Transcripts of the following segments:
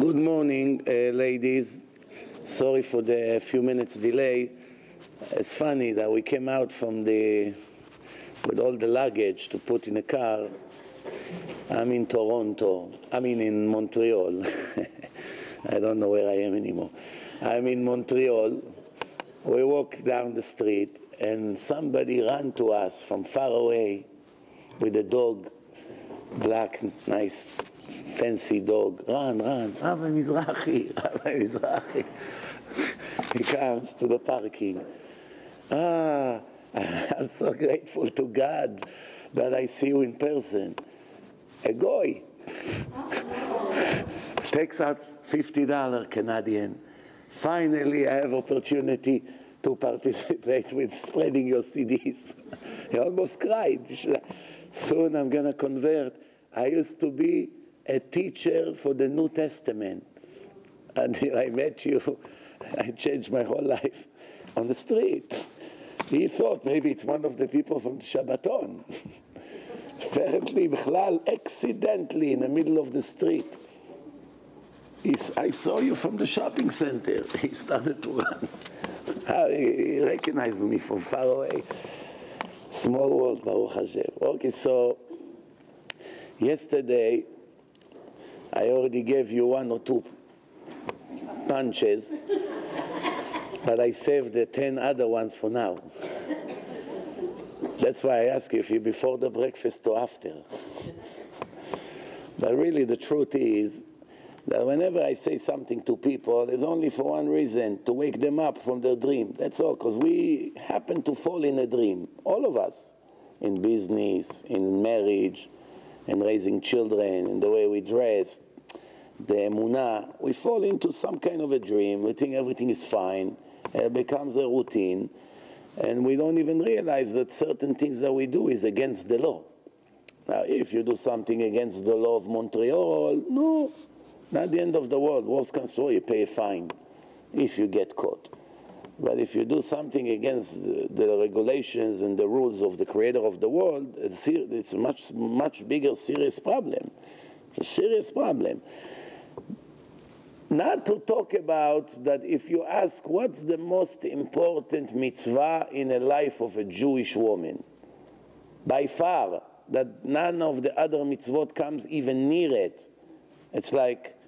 Good morning, uh, ladies. Sorry for the few minutes delay. It's funny that we came out from the with all the luggage to put in a car. I'm in Toronto. I mean in Montreal. I don't know where I am anymore. I'm in Montreal. We walk down the street and somebody ran to us from far away with a dog, black, nice, fancy dog. Run, run, Rabbi Mizrachi, Rabbi Mizrachi. he comes to the parking. Ah, I'm so grateful to God that I see you in person. A goy takes out $50 Canadian. Finally, I have opportunity to participate with spreading your CDs. he almost cried. Soon I'm going to convert. I used to be a teacher for the New Testament until I met you. I changed my whole life on the street. He thought maybe it's one of the people from Shabbaton. Apparently, accidentally in the middle of the street, He's, I saw you from the shopping center. He started to run. Ah, he recognized me from far away. Small world, Baruch Hashem. Okay, so yesterday I already gave you one or two punches, but I saved the ten other ones for now. That's why I ask you if you before the breakfast or after. But really, the truth is that whenever I say something to people, it's only for one reason to wake them up from their dream. That's all, because we happen to fall in a dream, all of us, in business, in marriage, in raising children, in the way we dress, the emunah. We fall into some kind of a dream, we think everything is fine, it becomes a routine, and we don't even realize that certain things that we do is against the law. Now, if you do something against the law of Montreal, no, not the end of the world. Worst comes to you pay a fine if you get caught. But if you do something against the regulations and the rules of the creator of the world, it's, it's a much, much bigger, serious problem. It's a serious problem. Not to talk about that if you ask what's the most important mitzvah in the life of a Jewish woman, by far, that none of the other mitzvot comes even near it. It's like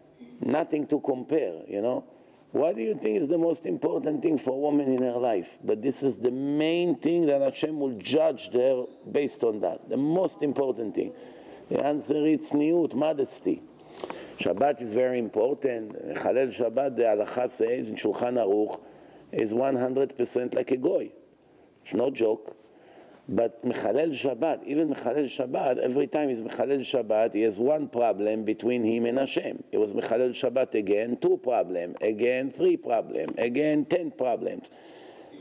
nothing to compare, you know. What do you think is the most important thing for a woman in her life? That this is the main thing that Hashem will judge her based on that. The most important thing. The answer is tzniut, modesty. Shabbat is very important. Chalel Shabbat, the halacha says in Shulchan Aruch, is 100% like a goy. It's no joke. But Mechalel Shabbat, even Mechalel Shabbat, every time he's Mechalel Shabbat, he has one problem between him and Hashem. It was Mechalel Shabbat again, two problem, again three problem, again ten problems.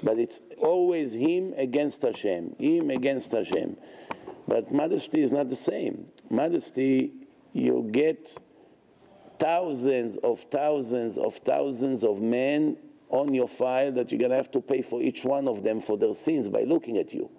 But it's always him against Hashem, him against Hashem. But modesty is not the same. Modesty, you get thousands of thousands of thousands of men on your file that you're going to have to pay for each one of them for their sins by looking at you.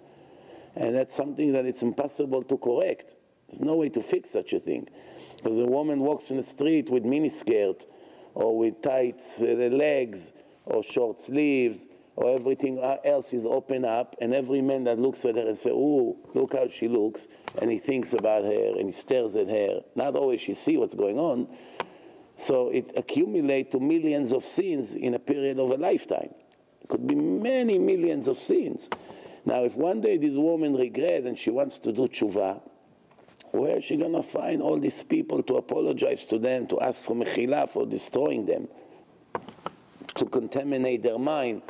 And that's something that it's impossible to correct. There's no way to fix such a thing. Because a woman walks in the street with miniskirt or with tight uh, legs or short sleeves or everything else is open up and every man that looks at her and says, oh, look how she looks, and he thinks about her and he stares at her. Not always she see what's going on. So it accumulates to millions of sins in a period of a lifetime. It could be many millions of sins. Now, if one day this woman regrets and she wants to do tshuva, where is she going to find all these people to apologize to them, to ask for mechila for destroying them, to contaminate their mind,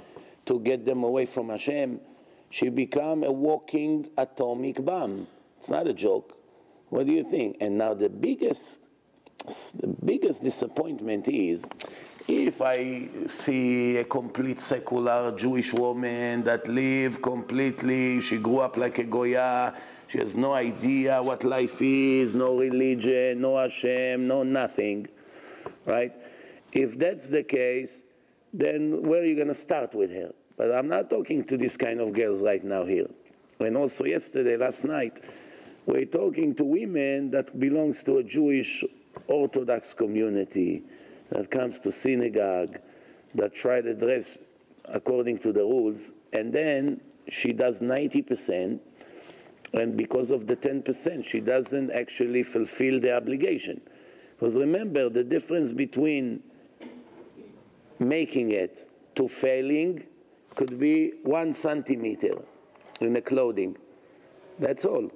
to get them away from Hashem? She become a walking atomic bomb. It's not a joke. What do you think? And now the biggest, the biggest disappointment is if I see a complete secular Jewish woman that live completely, she grew up like a Goya, she has no idea what life is, no religion, no Hashem, no nothing, right? If that's the case, then where are you going to start with her? But I'm not talking to this kind of girls right now here. And also yesterday, last night, we're talking to women that belongs to a Jewish Orthodox community that comes to synagogue that try to dress according to the rules, and then she does 90%, and because of the 10%, she doesn't actually fulfill the obligation. Because remember, the difference between making it to failing could be one centimeter in the clothing. That's all.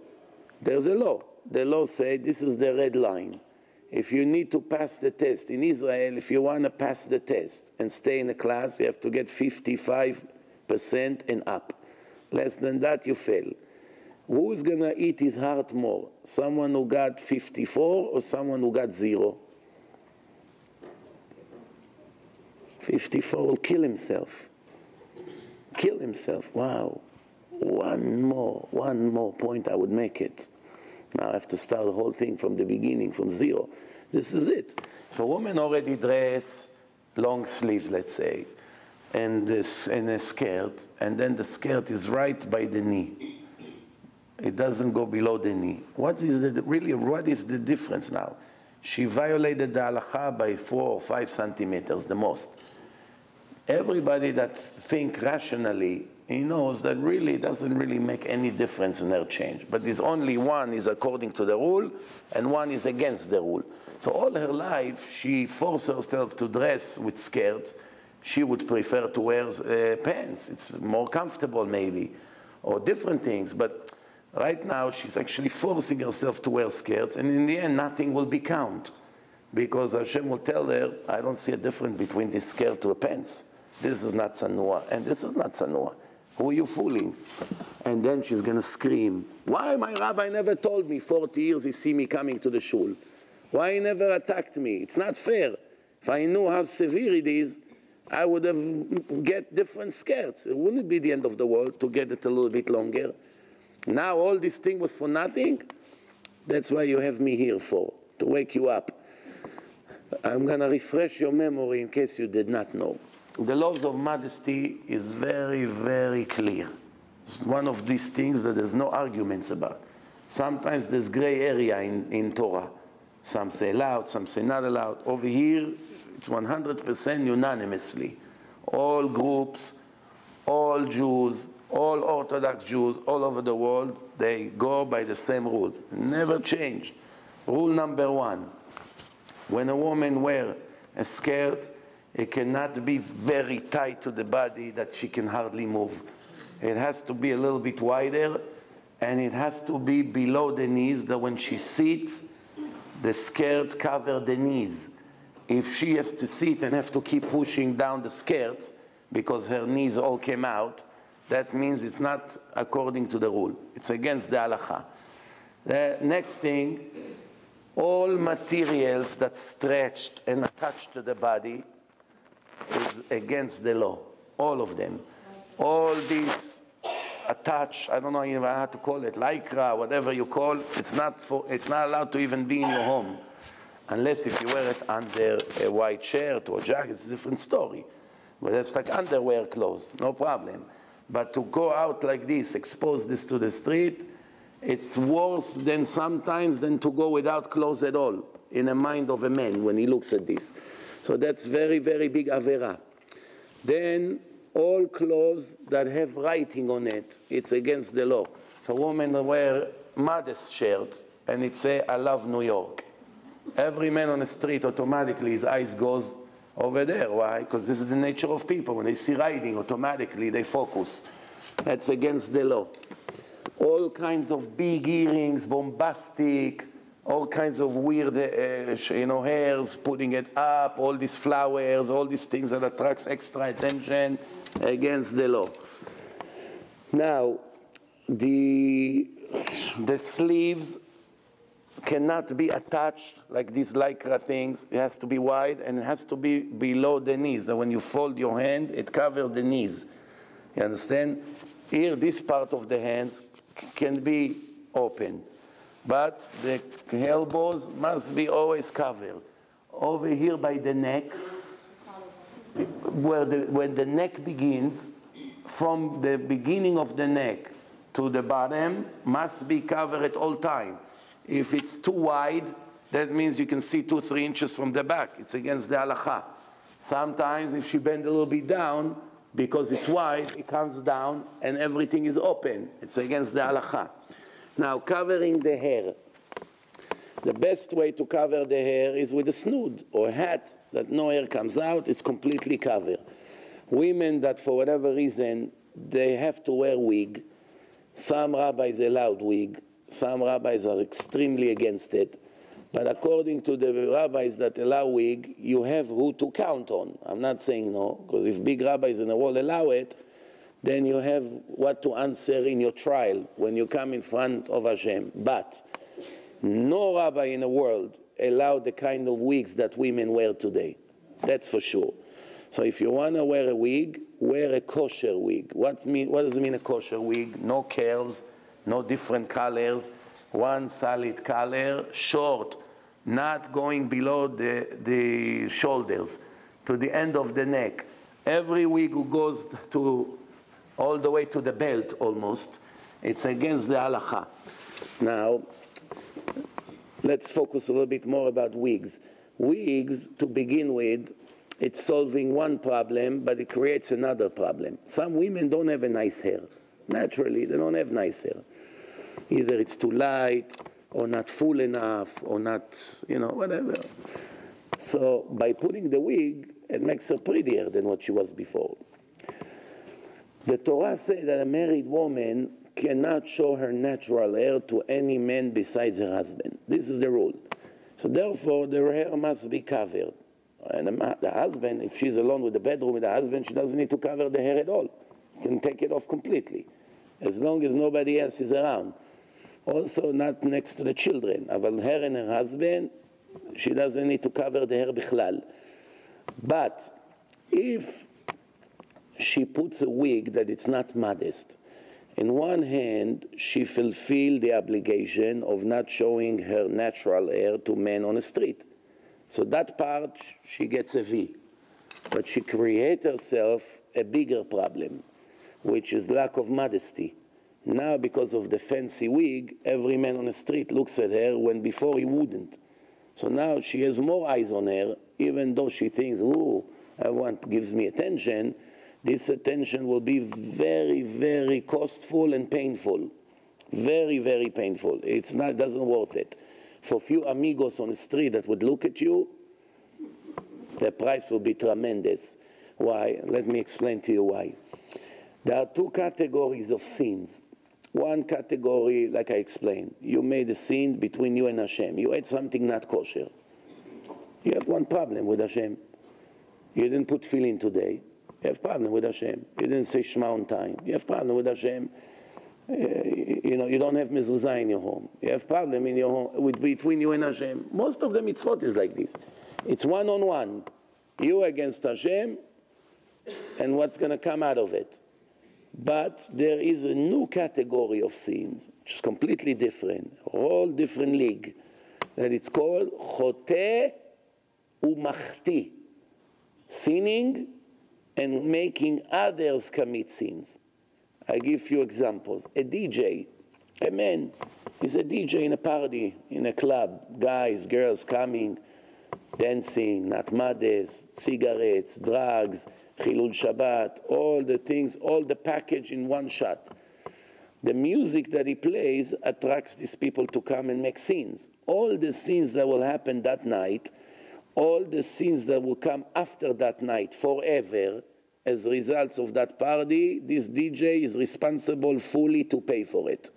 There's a law. The law says this is the red line. If you need to pass the test in Israel, if you want to pass the test and stay in the class, you have to get 55% and up. Less than that, you fail. Who is going to eat his heart more? Someone who got 54 or someone who got zero? 54 will kill himself. Kill himself. Wow. One more, one more point, I would make it. Now I have to start the whole thing from the beginning, from zero. This is it. If a woman already dress long sleeves, let's say, and, this, and a skirt, and then the skirt is right by the knee. It doesn't go below the knee. What is the, really, what is the difference now? She violated the halacha by four or five centimeters, the most. Everybody that think rationally he knows that really it doesn't really make any difference in her change. But there's only one is according to the rule and one is against the rule. So all her life, she forced herself to dress with skirts. She would prefer to wear uh, pants. It's more comfortable maybe, or different things. But right now, she's actually forcing herself to wear skirts. And in the end, nothing will be count. Because Hashem will tell her, I don't see a difference between this skirt to a pants. This is not tzanua, and this is not tzanua. Who are you fooling? And then she's going to scream, Why my rabbi never told me 40 years he see me coming to the shul? Why he never attacked me? It's not fair. If I knew how severe it is, I would have get different skirts. It wouldn't be the end of the world to get it a little bit longer. Now all this thing was for nothing. That's why you have me here for, to wake you up. I'm going to refresh your memory in case you did not know the laws of modesty is very, very clear. It's one of these things that there's no arguments about. Sometimes there's gray area in, in Torah. Some say allowed, some say not allowed. Over here, it's 100% unanimously. All groups, all Jews, all Orthodox Jews all over the world, they go by the same rules. Never change. Rule number one, when a woman wear a skirt, it cannot be very tight to the body that she can hardly move. It has to be a little bit wider and it has to be below the knees that when she sits, the skirts cover the knees. If she has to sit and have to keep pushing down the skirts because her knees all came out, that means it's not according to the rule. It's against the halacha. The next thing, all materials that stretched and attached to the body is against the law. All of them. All these attached, I don't know even how to call it, lycra, whatever you call, it's not, for, it's not allowed to even be in your home. Unless if you wear it under a white shirt or jacket, it's a different story. But it's like underwear clothes, no problem. But to go out like this, expose this to the street, it's worse than sometimes than to go without clothes at all in the mind of a man when he looks at this. So that's very, very big Avera. Then all clothes that have writing on it, it's against the law. If a woman wear modest shirt and it say, I love New York, every man on the street automatically his eyes goes over there. Why? Because this is the nature of people. When they see writing, automatically they focus. That's against the law. All kinds of big earrings, bombastic, all kinds of weird, uh, you know, hairs, putting it up, all these flowers, all these things that attracts extra attention against the law. Now, the, the sleeves cannot be attached like these lycra things. It has to be wide and it has to be below the knees. That when you fold your hand, it covers the knees. You understand? Here, this part of the hands can be open but the elbows must be always covered. Over here by the neck, where the, when the neck begins, from the beginning of the neck to the bottom, must be covered at all time. If it's too wide, that means you can see two, three inches from the back. It's against the halacha. Sometimes if she bend a little bit down, because it's wide, it comes down and everything is open. It's against the halacha. Now, covering the hair. The best way to cover the hair is with a snood or a hat that no hair comes out, it's completely covered. Women that for whatever reason they have to wear wig, some rabbis allowed wig, some rabbis are extremely against it. But according to the rabbis that allow wig, you have who to count on. I'm not saying no, because if big rabbis in the world allow it, then you have what to answer in your trial when you come in front of Hashem. But no rabbi in the world allowed the kind of wigs that women wear today. That's for sure. So if you want to wear a wig, wear a kosher wig. What, mean, what does it mean a kosher wig? No curls, no different colors, one solid color, short, not going below the, the shoulders, to the end of the neck. Every wig who goes to all the way to the belt almost. It's against the halacha. Now, let's focus a little bit more about wigs. Wigs, to begin with, it's solving one problem, but it creates another problem. Some women don't have a nice hair. Naturally, they don't have nice hair. Either it's too light, or not full enough, or not, you know, whatever. So by putting the wig, it makes her prettier than what she was before. The Torah says that a married woman cannot show her natural hair to any man besides her husband. This is the rule. So therefore, the hair must be covered. And the husband, if she's alone with the bedroom with the husband, she doesn't need to cover the hair at all. She can take it off completely, as long as nobody else is around. Also, not next to the children. But her and her husband, she doesn't need to cover the hair bichlal. But if she puts a wig that it's not modest, in one hand, she fulfilled the obligation of not showing her natural hair to men on the street. So that part, she gets a V. But she creates herself a bigger problem, which is lack of modesty. Now, because of the fancy wig, every man on the street looks at her when before he wouldn't. So now she has more eyes on her, even though she thinks, oh, everyone gives me attention. This attention will be very, very costful and painful. Very, very painful. It's not, doesn't worth it. For few amigos on the street that would look at you, the price will be tremendous. Why? Let me explain to you why. There are two categories of sins. One category, like I explained, you made a sin between you and Hashem. You ate something not kosher. You have one problem with Hashem. You didn't put tefillin today. You have problem with Hashem. You didn't say Shema on time. You have problem with Hashem. Uh, you know, you don't have mezuzah in your home. You have problem in your home with, between you and Hashem. Most of the mitzvot is like this. It's one on one. You against Hashem, and what's going to come out of it. But there is a new category of sins, which is completely different, whole different league, that it's called chote umachti, sinning and making others commit sins. I give few examples. A DJ, a man, is a DJ in a party, in a club, guys, girls coming, dancing, not modest, cigarettes, drugs, Chilul Shabbat, all the things, all the package in one shot. The music that he plays attracts these people to come and make scenes. All the scenes that will happen that night, all the sins that will come after that night forever, as results of that party, this DJ is responsible fully to pay for it.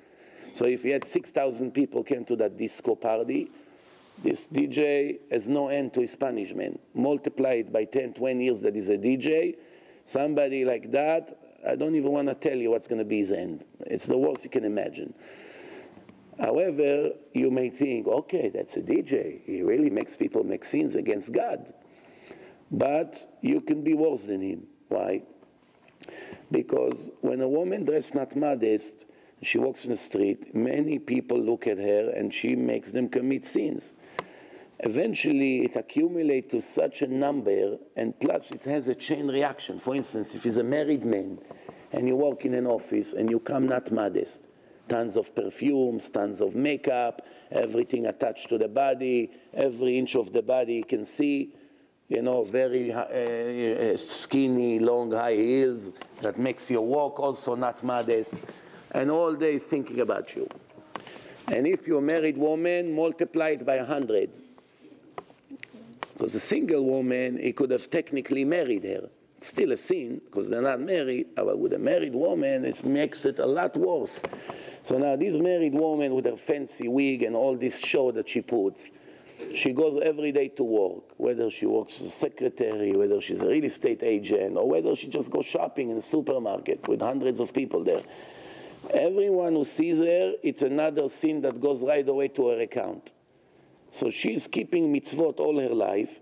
So if he had 6,000 people came to that disco party, this DJ has no end to his punishment. Multiply it by 10, 20 years that he's a DJ, somebody like that, I don't even want to tell you what's going to be his end. It's the worst you can imagine. However, you may think, okay, that's a DJ. He really makes people make sins against God. But you can be worse than him. Why? Because when a woman dressed not modest, she walks in the street, many people look at her and she makes them commit sins. Eventually, it accumulates to such a number, and plus it has a chain reaction. For instance, if he's a married man and you work in an office and you come not modest, tons of perfumes, tons of makeup, everything attached to the body, every inch of the body you can see, you know, very uh, uh, skinny, long, high heels that makes your walk also not modest, and all day thinking about you. And if you're a married woman, multiply it by 100. Because a single woman, he could have technically married her. It's still a sin, because they're not married, but with a married woman, it makes it a lot worse. So now this married woman with her fancy wig and all this show that she puts, she goes every day to work, whether she works as a secretary, whether she's a real estate agent, or whether she just goes shopping in a supermarket with hundreds of people there. Everyone who sees her, it's another sin that goes right away to her account. So she's keeping mitzvot all her life.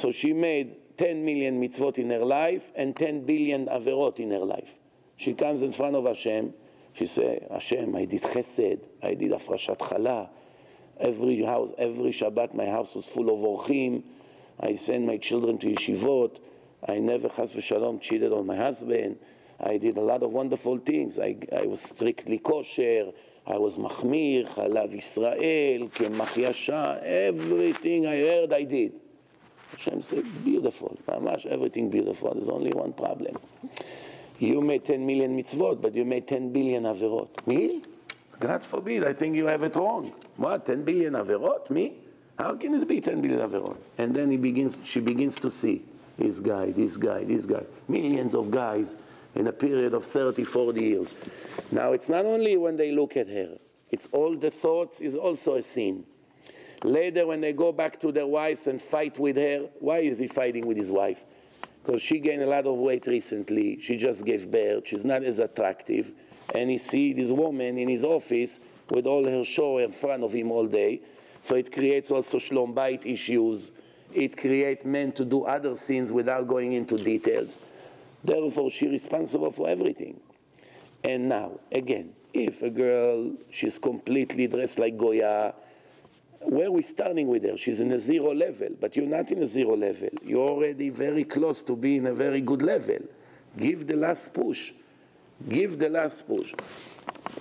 So she made 10 million mitzvot in her life and 10 billion averot in her life. She comes in front of Hashem. She says, Hashem, I did chesed, I did afrashat chala. Every house, every Shabbat, my house was full of orchim. I sent my children to yeshivot. I never, chas v'shalom, cheated on my husband. I did a lot of wonderful things. I, I was strictly kosher. I was machmir, chalav Israel, kemach yasha. Everything I heard, I did. Hashem said, beautiful. Mamash, everything beautiful. There's only one problem. You made 10 million mitzvot, but you made 10 billion averot. Me? God forbid, I think you have it wrong. What, 10 billion averot? Me? How can it be 10 billion averot? And then he begins, she begins to see this guy, this guy, this guy. Millions of guys in a period of 30, 40 years. Now, it's not only when they look at her, it's all the thoughts is also a sin. Later, when they go back to their wives and fight with her, why is he fighting with his wife? Because she gained a lot of weight recently. She just gave birth. She's not as attractive. And he see this woman in his office with all her show in front of him all day. So it creates also shlom bayit issues. It creates men to do other sins without going into details. Therefore, she's responsible for everything. And now, again, if a girl, she's completely dressed like Goya, where are we starting with her? She's in a zero level, but you're not in a zero level. You're already very close to being a very good level. Give the last push. Give the last push.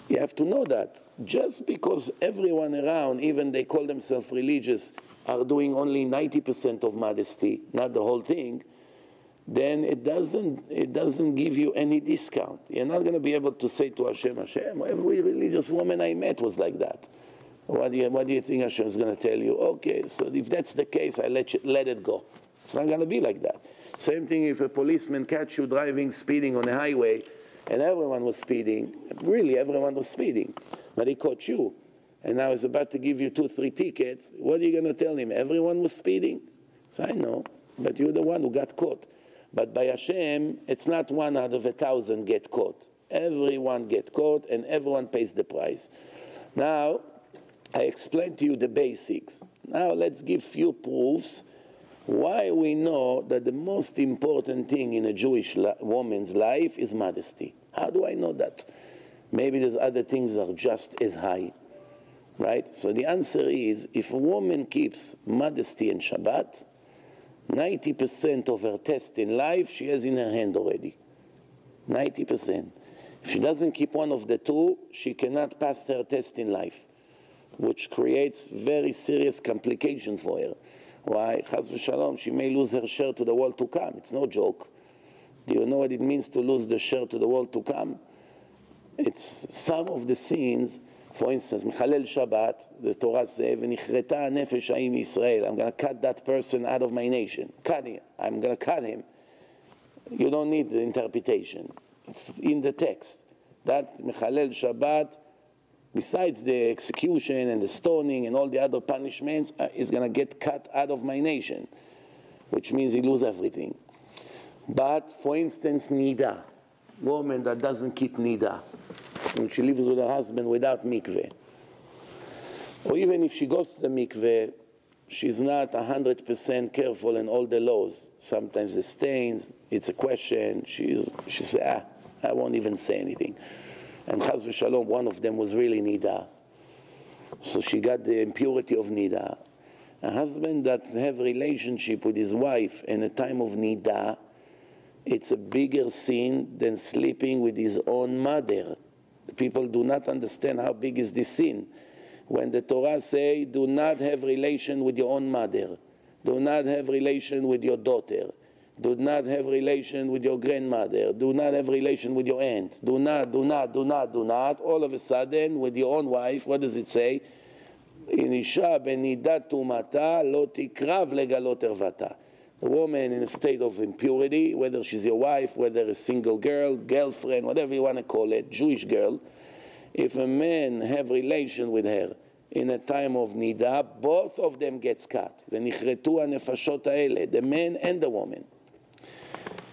You have to know that just because everyone around, even they call themselves religious, are doing only 90% of modesty, not the whole thing, then it doesn't, it doesn't give you any discount. You're not going to be able to say to Hashem, Hashem, every religious woman I met was like that. What do you, what do you think Hashem is going to tell you? Okay, so if that's the case, I let, you, let it go. It's not going to be like that. Same thing if a policeman catch you driving, speeding on a highway, and everyone was speeding. Really, everyone was speeding. But he caught you. And now he's about to give you two, three tickets. What are you going to tell him? Everyone was speeding? So I know, but you're the one who got caught. But by Hashem, it's not one out of a thousand get caught. Everyone get caught and everyone pays the price. Now, I explained to you the basics. Now let's give few proofs why we know that the most important thing in a Jewish woman's life is modesty. How do I know that? Maybe there's other things that are just as high, right? So the answer is, if a woman keeps modesty and Shabbat, 90% of her test in life she has in her hand already. 90%. If she doesn't keep one of the two, she cannot pass her test in life, which creates very serious complication for her. Why? Chas v'shalom, she may lose her share to the world to come. It's no joke. Do you know what it means to lose the share to the world to come? It's some of the scenes for instance, Michalel Shabbat, the Torah says, "V'nichreta nefesh ha'im Israel." I'm going to cut that person out of my nation. Cut him. I'm going to cut him. You don't need the interpretation. It's in the text. That Michalel Shabbat, besides the execution and the stoning and all the other punishments, uh, is going to get cut out of my nation, which means he lose everything. But, for instance, Nida, woman that doesn't keep Nida, when she lives with her husband without mikveh. Or even if she goes to the mikveh, she's not 100% careful in all the laws. Sometimes the stains, it's a question. She's, she says, ah, I won't even say anything. And Chas v'shalom, one of them was really Nida. So she got the impurity of Nida. A husband that have relationship with his wife in a time of Nida, it's a bigger sin than sleeping with his own mother People do not understand how big is this sin. When the Torah say, do not have relation with your own mother, do not have relation with your daughter, do not have relation with your grandmother, do not have relation with your aunt, do not, do not, do not, do not. All of a sudden, with your own wife, what does it say? In Isha tumata lo tikrav legalot ervata. A woman in a state of impurity, whether she's your wife, whether a single girl, girlfriend, whatever you want to call it, Jewish girl, if a man have relation with her in a time of nida, both of them gets cut. The man and the woman.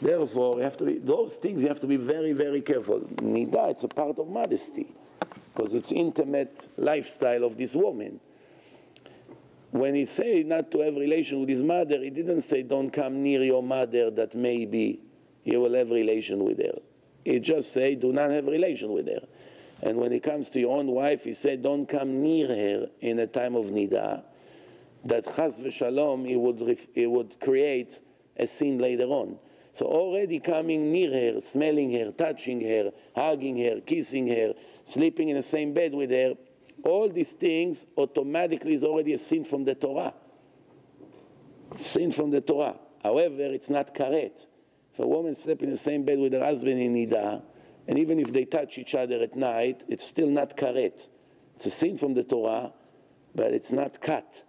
Therefore, you have to be, those things you have to be very, very careful. Nida, it's a part of modesty because it's intimate lifestyle of this woman. When he said not to have relation with his mother, he didn't say don't come near your mother that maybe you will have relation with her. He just said do not have relation with her. And when it comes to your own wife, he said don't come near her in a time of nida, that chas v'shalom, he would, he would create a sin later on. So already coming near her, smelling her, touching her, hugging her, kissing her, sleeping in the same bed with her, all these things automatically is already a sin from the Torah. Sin from the Torah. However, it's not karet. If a woman slept in the same bed with her husband in Nida, and even if they touch each other at night, it's still not karet. It's a sin from the Torah, but it's not cut.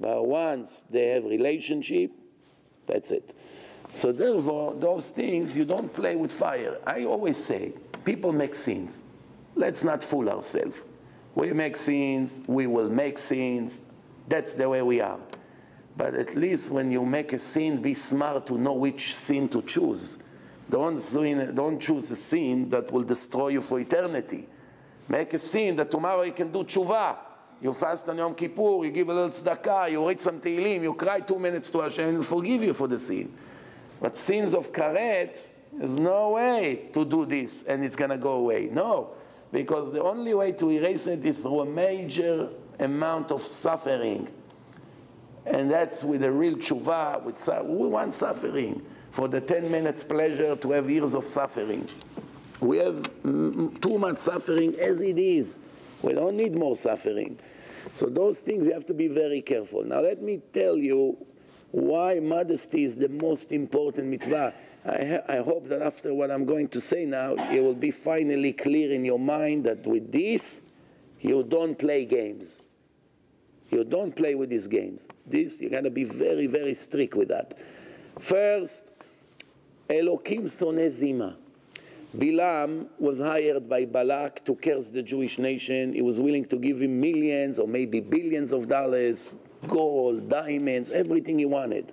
But once they have relationship, that's it. So therefore, those things, you don't play with fire. I always say, people make sins. Let's not fool ourselves. We make sins, we will make sins. That's the way we are. But at least when you make a sin, be smart to know which sin to choose. Don't, sin, don't choose a sin that will destroy you for eternity. Make a sin that tomorrow you can do tshuva. You fast on Yom Kippur, you give a little tzedakah, you read some Tehillim, you cry two minutes to Hashem, and forgive you for the sin. But sins of karet, there's no way to do this and it's going to go away. No because the only way to erase it is through a major amount of suffering. And that's with a real tshuva, with we want suffering. For the 10 minutes pleasure to have years of suffering. We have too much suffering as it is. We don't need more suffering. So those things you have to be very careful. Now let me tell you why modesty is the most important mitzvah. I, I, hope that after what I'm going to say now, it will be finally clear in your mind that with this, you don't play games. You don't play with these games. This, you're going to be very, very strict with that. First, Elokim sonezima. Bilam was hired by Balak to curse the Jewish nation. He was willing to give him millions or maybe billions of dollars, gold, diamonds, everything he wanted.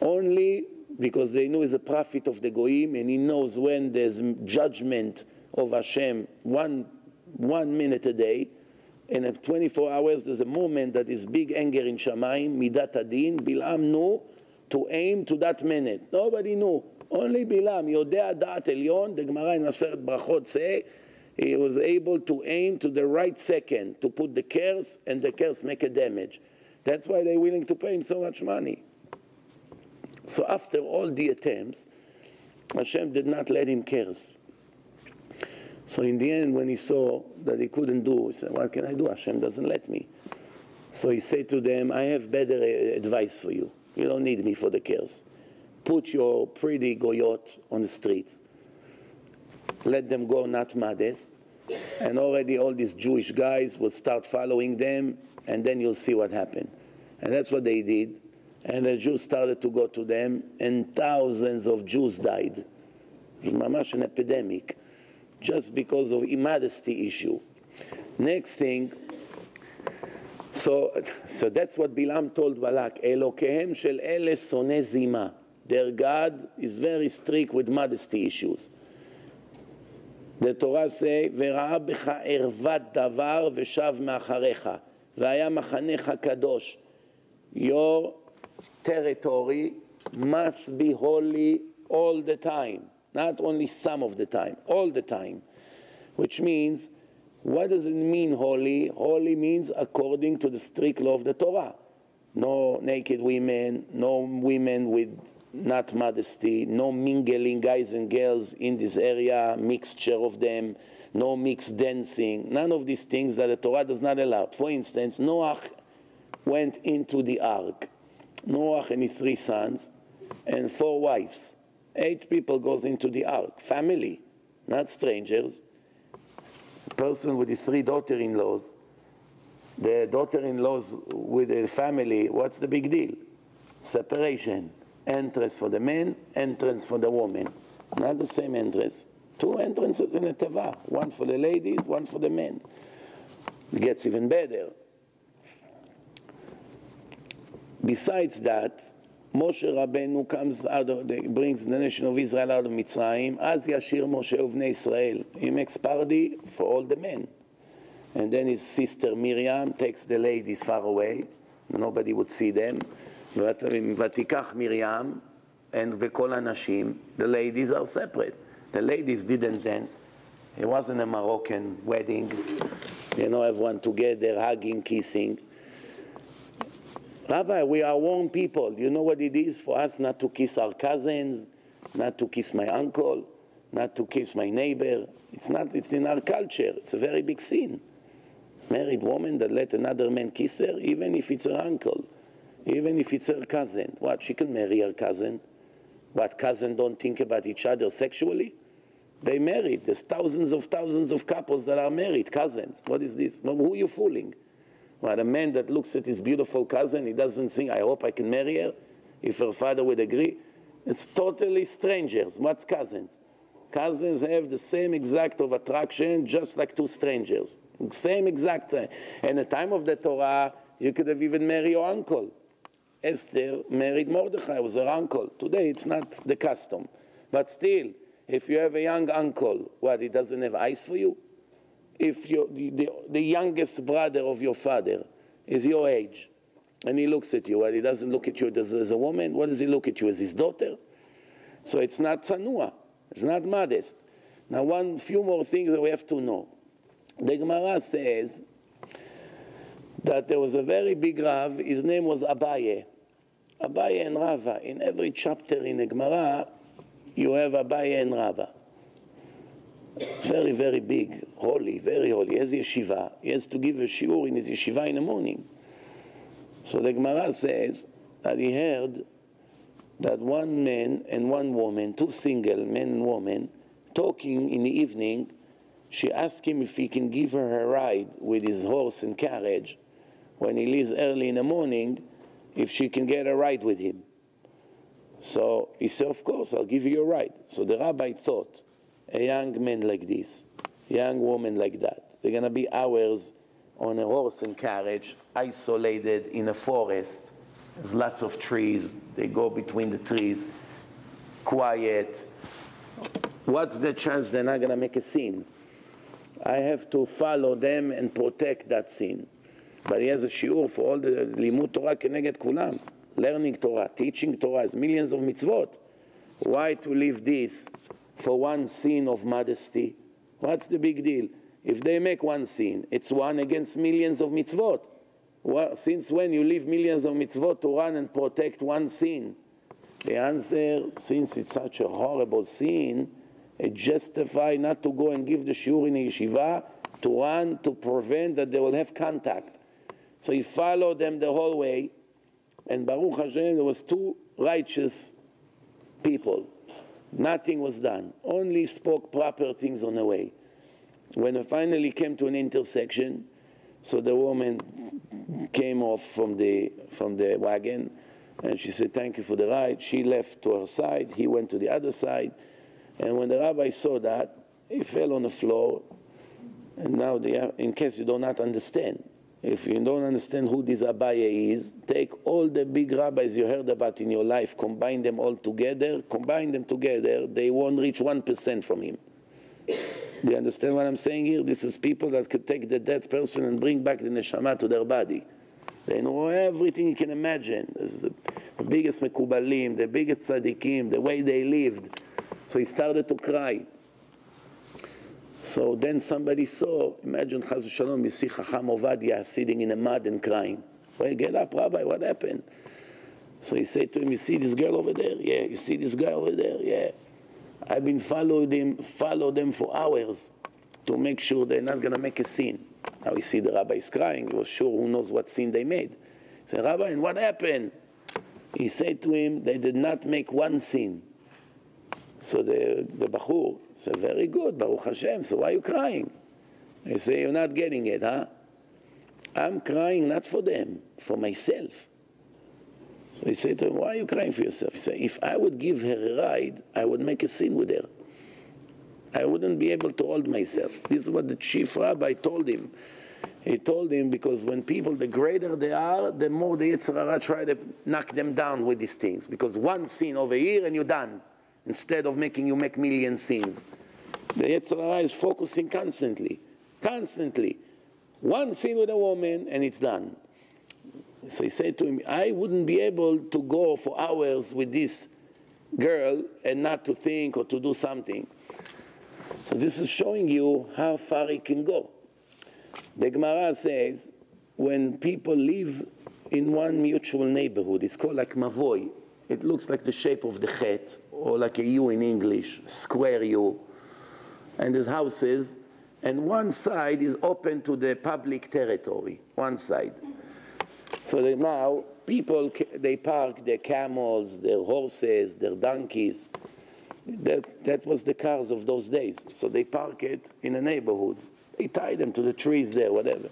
Only because they knew he's a prophet of the Goyim and he knows when there's judgment of Hashem one, one minute a day. And in 24 hours, there's a moment that is big anger in Shamayim, Midat Adin. Bilam knew to aim to that minute. Nobody knew. Only Bilam, Yodea Da'at Elyon, the Gemara in Aseret Brachot say, he was able to aim to the right second to put the curse and the curse make a damage. That's why they're willing to pay him so much money. So after all the attempts, Hashem did not let him curse. So in the end, when he saw that he couldn't do, he said, what can I do? Hashem doesn't let me. So he said to them, I have better uh, advice for you. You don't need me for the curse. Put your pretty goyot on the streets. Let them go not modest. And already all these Jewish guys will start following them, and then you'll see what happened. And that's what they did. And the Jews started to go to them, and thousands of Jews died. It was mamash an epidemic, just because of immodesty issue. Next thing, so, so that's what Bilam told Balak. Elokehem shel ele sone zima. Their God is very strict with modesty issues. The Torah say, וראה בך ערוות דבר ושב מאחריך, והיה מחנך קדוש. Your territory must be holy all the time, not only some of the time, all the time. Which means, what does it mean holy? Holy means according to the strict law of the Torah. No naked women, no women with not modesty, no mingling guys and girls in this area, mixture of them, no mixed dancing, none of these things that the Torah does not allow. For instance, Noah went into the ark. Noah and his three sons and four wives. Eight people goes into the ark, family, not strangers. Person with his three daughter-in-laws, the daughter-in-laws with the family, what's the big deal? Separation. Entrance for the men, entrance for the women. Not the same entrance. Two entrances in a teva, one for the ladies, one for the men. It gets even better. Besides that, Moshe Rabbeinu comes out of, the, brings the nation of Israel out of Mitzrayim. Az Yashir Moshe Ovne Israel, he makes party for all the men. And then his sister Miriam takes the ladies far away. Nobody would see them. ותיקח Miriam, and וכל הנשים, the ladies are separate. The ladies didn't dance. It wasn't a Moroccan wedding. You know, everyone together, hugging, kissing. Rabbi, we are warm people. You know what it is for us not to kiss our cousins, not to kiss my uncle, not to kiss my neighbor. It's not, it's in our culture. It's a very big sin. Married woman that let another man kiss her, even if it's her uncle, even if it's her cousin. What, she can marry her cousin? What, cousin don't think about each other sexually? They married. There's thousands of thousands of couples that are married, cousins. What is this? Who are you fooling? But a man that looks at his beautiful cousin, he doesn't think, I hope I can marry her, if her father would agree. It's totally strangers. What's cousins? Cousins have the same exact of attraction, just like two strangers. Same exact. And the time of the Torah, you could have even married your uncle. Esther married Mordechai, was her uncle. Today it's not the custom. But still, if you have a young uncle, what, he doesn't have eyes for you? if the, the, the, youngest brother of your father is your age, and he looks at you, well, he doesn't look at you as, as, a woman, what does he look at you as his daughter? So it's not tzanua, it's not modest. Now, one few more things that we have to know. The Gemara says that there was a very big Rav, his name was Abaye. Abaye and Rava. In every chapter in the Gemara, you have Abaye and Rava very, very big, holy, very holy. He has yeshiva. He has to give a shiur in his yeshiva in the morning. So the Gemara says that he heard that one man and one woman, two single men and woman, talking in the evening, she asked him if he can give her a ride with his horse and carriage when he leaves early in the morning, if she can get a ride with him. So he said, Of course, I'll give you a ride. So the rabbi thought, a young man like this, young woman like that. They're going to be hours on a horse and carriage, isolated in a forest. There's lots of trees. They go between the trees, quiet. What's the chance they're not going to make a scene? I have to follow them and protect that scene. But he has a shiur for all the Torah keneged kulam. Learning Torah, teaching Torah, millions of mitzvot. Why to leave this for one sin of modesty. What's the big deal? If they make one sin, it's one against millions of mitzvot. Well, since when you leave millions of mitzvot to run and protect one sin? The answer, since it's such a horrible sin, it justifies not to go and give the shiur in the yeshiva, to run to prevent that they will have contact. So he followed them the whole way, and Baruch Hashem, there was two righteous people. Nothing was done. Only spoke proper things on the way. When it finally came to an intersection, so the woman came off from the, from the wagon and she said, Thank you for the ride. She left to her side, he went to the other side. And when the rabbi saw that, he fell on the floor. And now, the, in case you do not understand, if you don't understand who this Abaye is, take all the big rabbis you heard about in your life, combine them all together, combine them together, they won't reach 1% from him. Do you understand what I'm saying here? This is people that could take the dead person and bring back the neshama to their body. They know everything you can imagine. This is the, biggest mekubalim, the biggest tzaddikim, the way they lived. So he started to cry. So then somebody saw, imagine Chas Shalom, you see Chacham Ovadia sitting in the mud and crying. Well, get up, Rabbi, what happened? So he said to him, you see this girl over there? Yeah. You see this guy over there? Yeah. I've been following them, follow them for hours. to make sure they're not going to make a scene. Now you see the rabbi is crying. He was sure who knows what scene they made. He said, Rabbi, and what happened? He said to him, they did not make one sin. So the, the Bachur said, very good, Baruch Hashem, so why are you crying? He said, you're not getting it, huh? I'm crying not for them, for myself. So he said to him, why are you crying for yourself? He said, if I would give her a ride, I would make a sin with her. I wouldn't be able to hold myself. This is what the chief rabbi told him. He told him because when people, the greater they are, the more the Yetzer Hara try to knock them down with these things. Because one sin over here and you're done, instead of making you make million sins. The Yetzer Hara is focusing constantly, constantly. One sin with a woman and it's done. So he said to him, I wouldn't be able to go for hours with this girl and not to think or to do something. So this is showing you how far it can go. The Gemara says, when people live in one mutual neighborhood, it's called like mavoy. It looks like the shape of the chet, or like a U in English, square U. And there's houses, and one side is open to the public territory, one side. So now people, they park their camels, their horses, their donkeys, that, that was the cars of those days. So they park it in a neighborhood. They tie them to the trees there, whatever.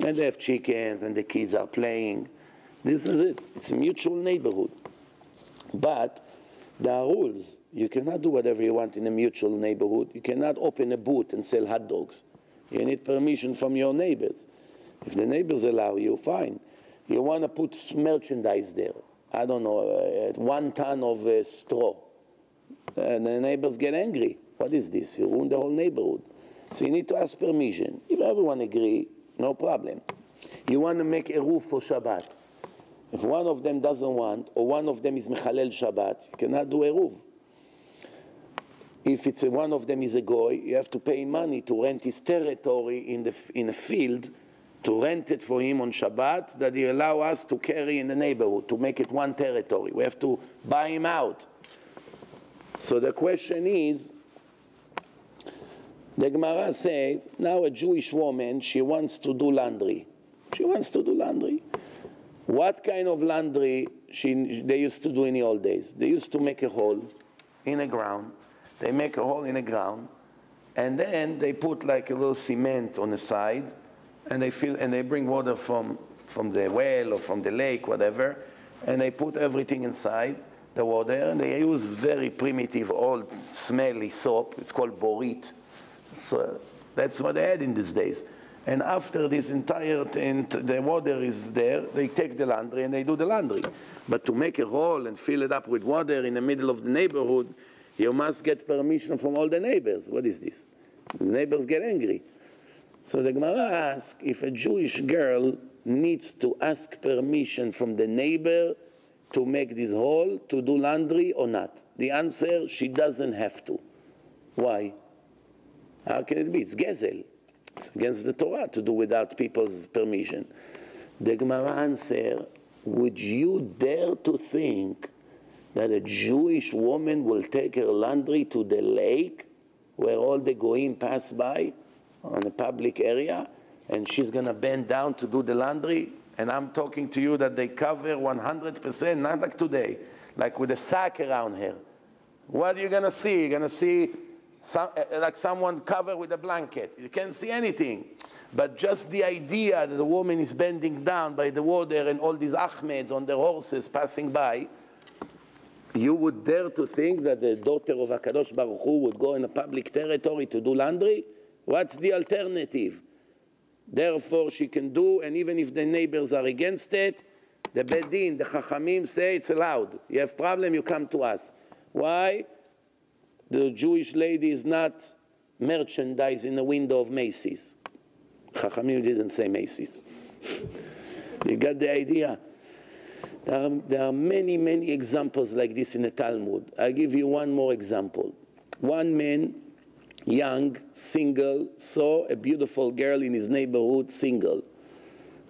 And they have chickens and the kids are playing. This is it. It's a mutual neighborhood. But there are rules. You cannot do whatever you want in a mutual neighborhood. You cannot open a booth and sell hot dogs. You need permission from your neighbors. If the neighbors allow you, fine. You want to put merchandise there. I don't know, uh, one ton of uh, straw and the neighbors get angry. What is this? You ruin the whole neighborhood. So you need to ask permission. If everyone agree, no problem. You want to make a roof for Shabbat. If one of them doesn't want, or one of them is Mechalel Shabbat, you cannot do roof. If it's a, one of them is a goy, you have to pay money to rent his territory in, the, in a field, to rent it for him on Shabbat, that he allow us to carry in the neighborhood, to make it one territory. We have to buy him out. So the question is, the Gemara says, now a Jewish woman, she wants to do laundry. She wants to do laundry. What kind of laundry she, they used to do in the old days? They used to make a hole in the ground. They make a hole in the ground, and then they put like a little cement on the side, and they fill and they bring water from from the well or from the lake, whatever, and they put everything inside, the water, and they use very primitive, old, smelly soap. It's called borit. So that's what they had in these days. And after this entire tent, the water is there, they take the laundry and they do the laundry. But to make a hole and fill it up with water in the middle of the neighborhood, you must get permission from all the neighbors. What is this? The neighbors get angry. So the Gemara asks if a Jewish girl needs to ask permission from the neighbor to make this hole, to do laundry or not? The answer, she doesn't have to. Why? How can it be? It's gezel. It's against the Torah to do without people's permission. The Gemara answer, would you dare to think that a Jewish woman will take her laundry to the lake where all the goyim pass by on a public area and she's going to bend down to do the laundry? and I'm talking to you that they cover 100%, not like today, like with a sack around here. What are you going to see? You're going to see some, uh, like someone covered with a blanket. You can't see anything. But just the idea that the woman is bending down by the water and all these Ahmeds on their horses passing by, you would dare to think that the daughter of HaKadosh Baruch Hu would go in a public territory to do laundry? What's the alternative? Therefore, she can do, and even if the neighbors are against it, the Beit Din, the Chachamim say it's allowed. You have problem, you come to us. Why? The Jewish lady is not merchandise in the window of Macy's. Chachamim didn't say Macy's. you got the idea? There are, there are many, many examples like this in the Talmud. I'll give you one more example. One man young, single, saw a beautiful girl in his neighborhood, single.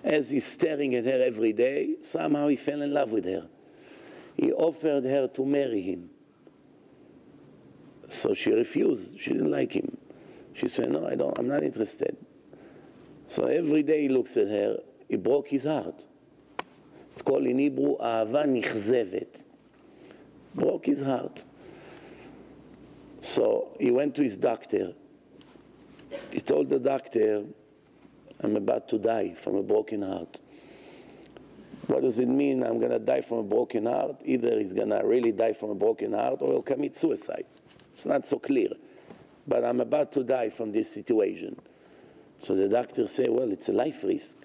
As he's staring at her every day, somehow he fell in love with her. He offered her to marry him. So she refused. She didn't like him. She said, no, I don't, I'm not interested. So every day he looks at her, he broke his heart. It's called in Hebrew, אהבה נכזבת. Broke his heart. So he went to his doctor. He told the doctor, I'm about to die from a broken heart. What does it mean I'm going to die from a broken heart? Either he's going to really die from a broken heart or he'll commit suicide. It's not so clear. But I'm about to die from this situation. So the doctor say, well, it's a life risk.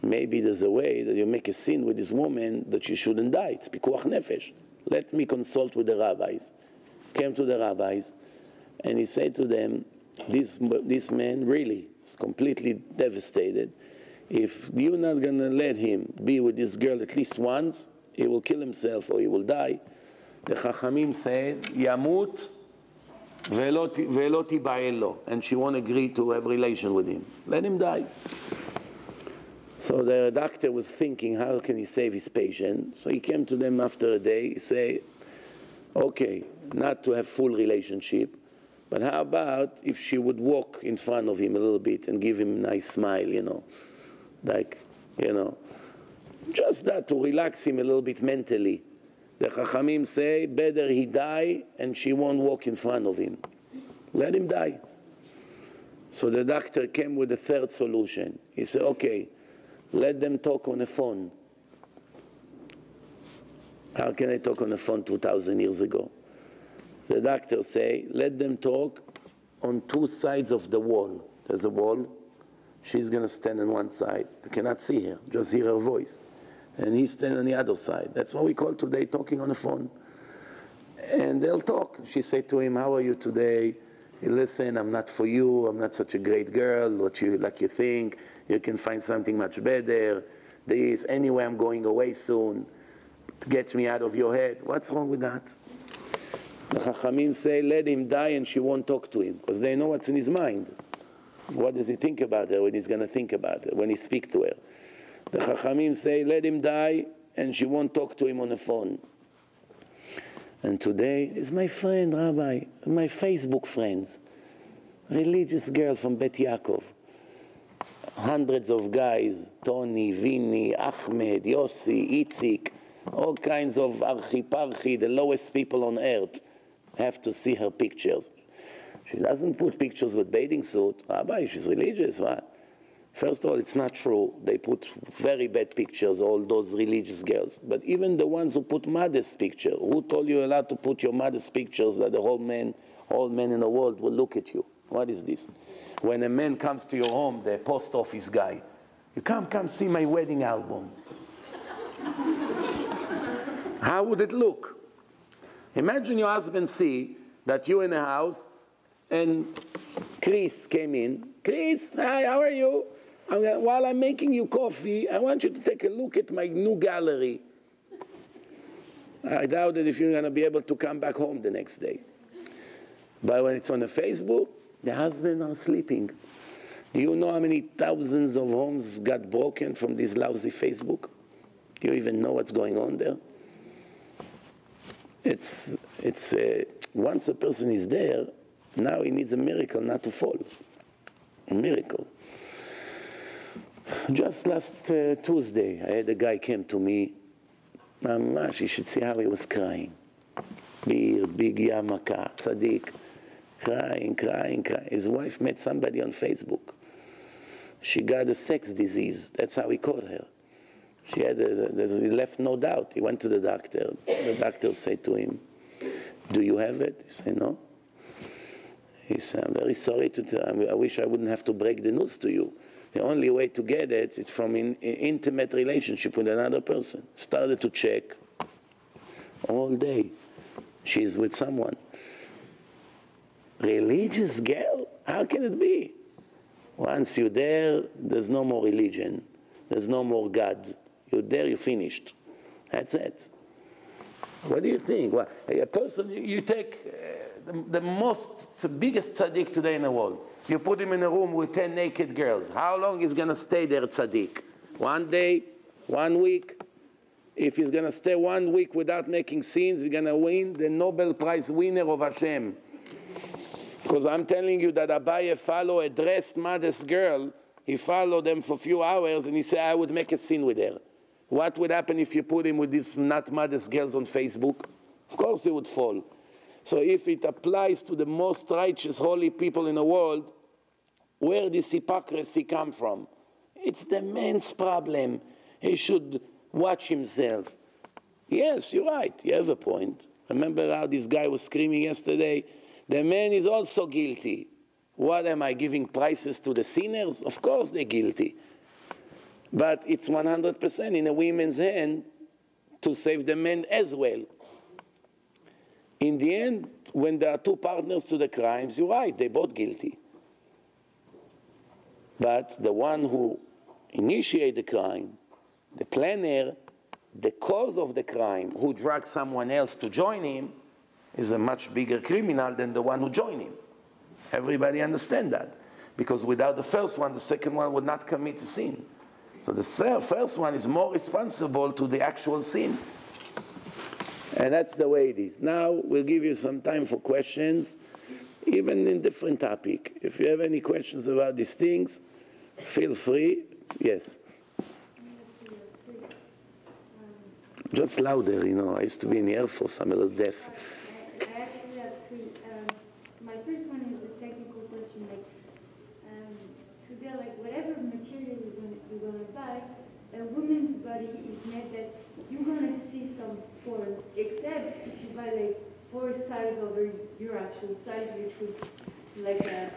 Maybe there's a way that you make a sin with this woman that you shouldn't die. It's pikuach nefesh. Let me consult with the rabbis. Came to the rabbis, and he said to them, this, this man really is completely devastated. If you're not going to let him be with this girl at least once, he will kill himself or he will die. The Chachamim said, Yamut ve'lo tiba'el and she won't agree to have relation with him. Let him die. So the doctor was thinking, how can he save his patient? So he came to them after a day, he said, okay, not to have full relationship, but how about if she would walk in front of him a little bit and give him a nice smile, you know? like, you know, just that to relax him a little bit mentally. The Chachamim say, better he die and she won't walk in front of him. Let him die. So the doctor came with a third solution. He said, okay, let them talk on the phone. How can I talk on the phone 2,000 years ago? The doctor say, let them talk on two sides of the wall. There's a wall, She's going to stand on one side. You cannot see her, just hear her voice. And he's standing on the other side. That's what we call today talking on the phone. And they'll talk. She said to him, How are you today? He listen, I'm not for you. I'm not such a great girl, what you like you think. You can find something much better. This, anyway, I'm going away soon. Get me out of your head. What's wrong with that? The Chachamim say, let him die and she won't talk to him because they know what's in his mind. What does he think about her when he's going to think about her, when he speaks to her? The Chachamim say, let him die, and she won't talk to him on the phone. And today it's my friend, Rabbi, my Facebook friends, religious girl from Bet Yaakov. Hundreds of guys, Tony, Vinny, Ahmed, Yossi, Itzik, all kinds of archiparchi, the lowest people on earth, have to see her pictures. She doesn't put pictures with bathing suit. Rabbi, she's religious, what? First of all, it's not true. They put very bad pictures, all those religious girls. But even the ones who put modest picture, who told you allowed to put your modest pictures that the whole man, all men in the world will look at you? What is this? When a man comes to your home, the post office guy, you come, come see my wedding album. How would it look? Imagine your husband see that you in a house and Chris came in. Chris, hi, how are you? While I'm making you coffee, I want you to take a look at my new gallery. I doubt that if you're going to be able to come back home the next day. But when it's on the Facebook, the husband are sleeping. Do you know how many thousands of homes got broken from this lousy Facebook? Do you even know what's going on there? It's, it's uh, once a person is there, now he needs a miracle not to fall. A miracle. Just last uh, Tuesday, I had a guy came to me. Mamash, you should see how he was crying. Big, big Yamaka, tzaddik, crying, crying, crying. His wife met somebody on Facebook. She got a sex disease. That's how he caught her. She had a, he left no doubt. He went to the doctor. The doctor said to him, "Do you have it?" He said, "No." He said, I'm very sorry to tell I wish I wouldn't have to break the news to you. The only way to get it is from an intimate relationship with another person. Started to check all day. She's with someone. Religious girl? How can it be? Once you're there, there's no more religion. There's no more God. You're there, you're finished. That's it. What do you think? Well, a person, you take uh, the, the most the biggest tzaddik today in the world. You put him in a room with 10 naked girls. How long is going to stay there, tzaddik? One day? One week? If he's going to stay one week without making scenes, he's going to win the Nobel Prize winner of Hashem. Because I'm telling you that Abaye follow a dressed, modest girl. He followed them for a few hours and he said, I would make a scene with her. What would happen if you put him with these not modest girls on Facebook? Of course he would fall. So if it applies to the most righteous, holy people in the world, where does hypocrisy come from? It's the man's problem. He should watch himself. Yes, you're right. You have a point. Remember how this guy was screaming yesterday? The man is also guilty. What am I giving prices to the sinners? Of course they're guilty. But it's 100% in a woman's hand to save the man as well. In the end, when there are two partners to the crimes, you're right, they're both guilty. But the one who initiated the crime, the planner, the cause of the crime, who dragged someone else to join him, is a much bigger criminal than the one who joined him. Everybody understand that. Because without the first one, the second one would not commit the sin. So the first one is more responsible to the actual sin. And that's the way it is. Now we'll give you some time for questions, even in different topic. If you have any questions about these things, feel free. Yes. Just louder, you know. I used to be in the Air Force. I'm a little deaf. I actually have three. Um, my first one is a technical question. Like, um, today, like whatever material you're gonna, you're gonna buy, a woman's body is made that you're gonna see some form, except if you buy like four size over your actual size, which would like a